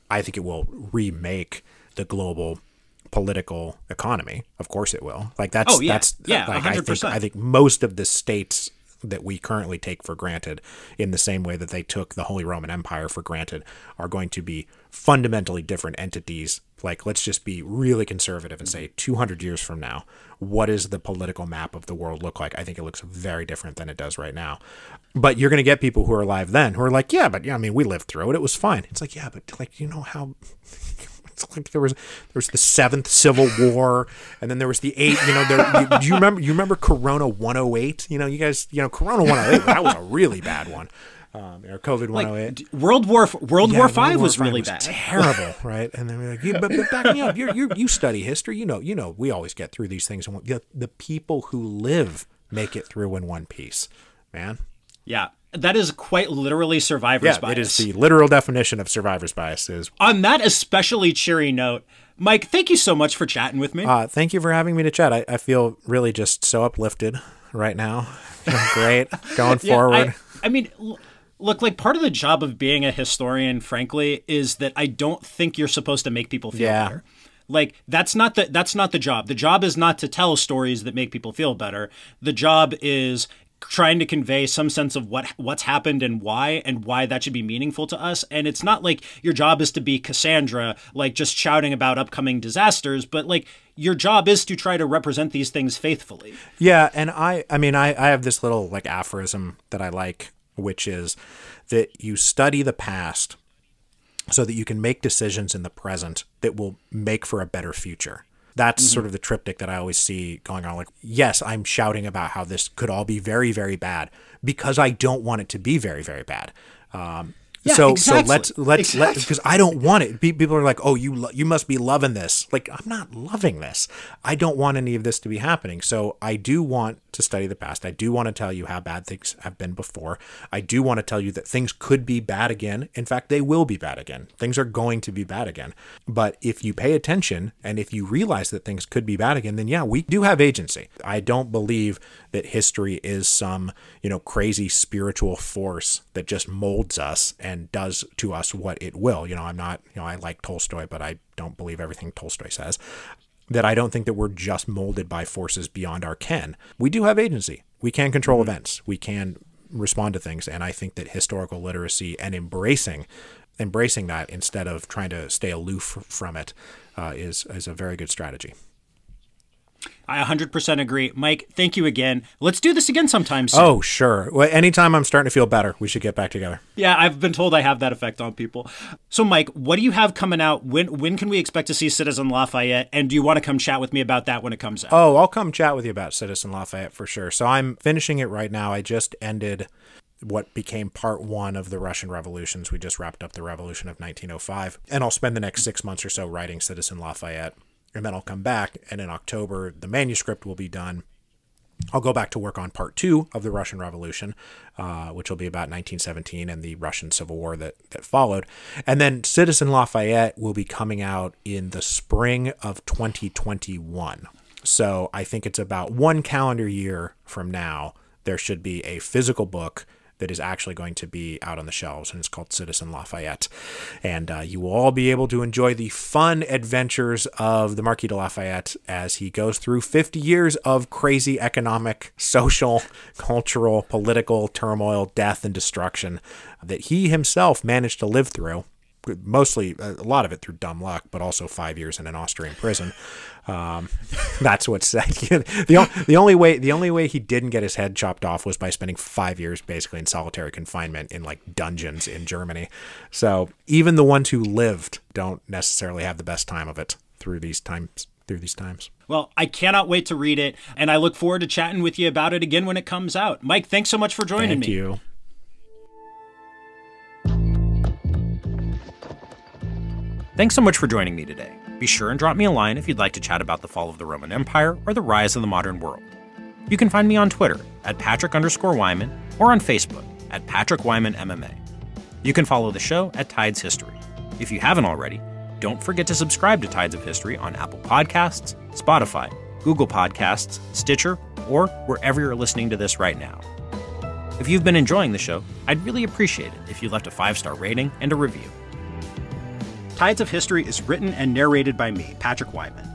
I think it will remake the global political economy. Of course, it will. Like that's Oh, yeah. that's Yeah, Like I think I think most of the states that we currently take for granted in the same way that they took the Holy Roman Empire for granted are going to be fundamentally different entities. Like, let's just be really conservative and say 200 years from now, what does the political map of the world look like? I think it looks very different than it does right now. But you're going to get people who are alive then who are like, yeah, but yeah, I mean, we lived through it. It was fine. It's like, yeah, but like, you know how like there was there was the seventh Civil War, and then there was the eight. You know, there. You, do you remember? You remember Corona 108? You know, you guys. You know, Corona 108. That was a really bad one. Um, or COVID 108. D- World War World Yeah, War Five was really was bad. terrible, right? And then we're like, yeah, but, but back me up. You're, you're, you study history, you know, you know, we always get through these things, and the, the people who live make it through in one piece, man. Yeah, that is quite literally survivor's Yeah, bias. it is the literal definition of survivor's bias. Is On that especially cheery note, Mike, thank you so much for chatting with me. uh, thank you for having me to chat. I, I feel really just so uplifted right now. Great, going Yeah, forward. I, I mean, l- look, like part of the job of being a historian, frankly, is that I don't think you're supposed to make people feel Yeah. better. Like that's not the that's not the job. The job is not to tell stories that make people feel better. The job is trying to convey some sense of what what's happened and why and why that should be meaningful to us and it's not like your job is to be Cassandra like just shouting about upcoming disasters but like your job is to try to represent these things faithfully Yeah, and I I mean I I have this little like aphorism that I like which is that you study the past so that you can make decisions in the present that will make for a better future. That's sort of the triptych that I always see going on. Like, yes, I'm shouting about how this could all be very, very bad because I don't want it to be very, very bad. Um, Yeah, so exactly. so let's let's let because I don't want it. People are like, "Oh, you lo- you must be loving this." Like, I'm not loving this. I don't want any of this to be happening. So I do want to study the past. I do want to tell you how bad things have been before. I do want to tell you that things could be bad again. In fact, they will be bad again. Things are going to be bad again. But if you pay attention and if you realize that things could be bad again, then yeah, we do have agency. I don't believe that history is some, you know, crazy spiritual force that just molds us and does to us what it will. You know, I'm not, you know, I like Tolstoy, but I don't believe everything Tolstoy says. That I don't think that we're just molded by forces beyond our ken. We do have agency. We can control events. We can respond to things. And I think that historical literacy and embracing embracing that instead of trying to stay aloof from it uh, is is a very good strategy. I 100% agree. Mike, thank you again. Let's do this again sometime soon. Oh, sure. Well, anytime I'm starting to feel better, we should get back together. Yeah, I've been told I have that effect on people. So, Mike, what do you have coming out? When when can we expect to see Citizen Lafayette? And do you want to come chat with me about that when it comes out? Oh, I'll come chat with you about Citizen Lafayette for sure. So I'm finishing it right now. I just ended what became part one of the Russian revolutions. We just wrapped up the revolution of 1905. And I'll spend the next six months or so writing Citizen Lafayette and then I'll come back, and in October, the manuscript will be done. I'll go back to work on part two of the Russian Revolution, uh, which will be about 1917 and the Russian Civil War that, that followed. And then Citizen Lafayette will be coming out in the spring of 2021. So I think it's about one calendar year from now, there should be a physical book that is actually going to be out on the shelves, and it's called Citizen Lafayette. And uh, you will all be able to enjoy the fun adventures of the Marquis de Lafayette as he goes through 50 years of crazy economic, social, cultural, political turmoil, death, and destruction that he himself managed to live through mostly a lot of it through dumb luck, but also five years in an Austrian prison. Um, that's what's the the only way the only way he didn't get his head chopped off was by spending five years basically in solitary confinement in like dungeons in Germany. So even the ones who lived don't necessarily have the best time of it through these times through these times. Well, I cannot wait to read it, and I look forward to chatting with you about it again when it comes out. Mike, thanks so much for joining Thank me. you. Thanks so much for joining me today. Be sure and drop me a line if you'd like to chat about the fall of the Roman Empire or the rise of the modern world. You can find me on Twitter at Patrick underscore Wyman or on Facebook at Patrick Wyman MMA. You can follow the show at Tides History. If you haven't already, don't forget to subscribe to Tides of History on Apple Podcasts, Spotify, Google Podcasts, Stitcher, or wherever you're listening to this right now. If you've been enjoying the show, I'd really appreciate it if you left a five star rating and a review. Tides of History is written and narrated by me, Patrick Wyman.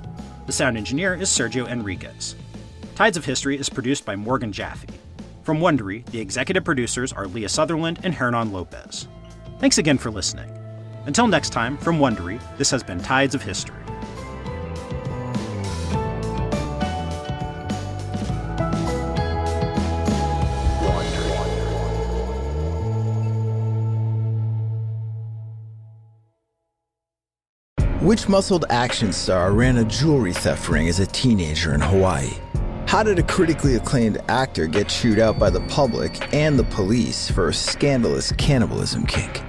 The sound engineer is Sergio Enriquez. Tides of History is produced by Morgan Jaffe. From Wondery, the executive producers are Leah Sutherland and Hernan Lopez. Thanks again for listening. Until next time, from Wondery, this has been Tides of History. Which muscled action star ran a jewelry theft ring as a teenager in Hawaii? How did a critically acclaimed actor get chewed out by the public and the police for a scandalous cannibalism kink?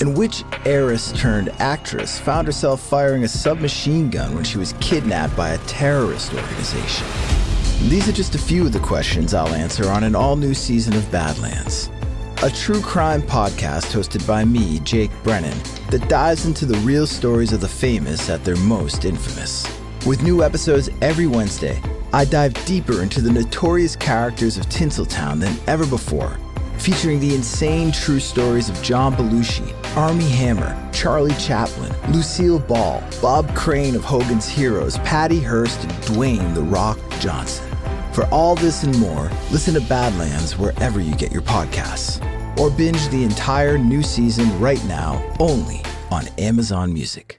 And which heiress turned actress found herself firing a submachine gun when she was kidnapped by a terrorist organization? These are just a few of the questions I'll answer on an all new season of Badlands a true crime podcast hosted by me, Jake Brennan, that dives into the real stories of the famous at their most infamous. With new episodes every Wednesday, I dive deeper into the notorious characters of Tinseltown than ever before, featuring the insane true stories of John Belushi, Armie Hammer, Charlie Chaplin, Lucille Ball, Bob Crane of Hogan's Heroes, Patty Hearst, and Dwayne The Rock Johnson. For all this and more, listen to Badlands wherever you get your podcasts. Or binge the entire new season right now only on Amazon Music.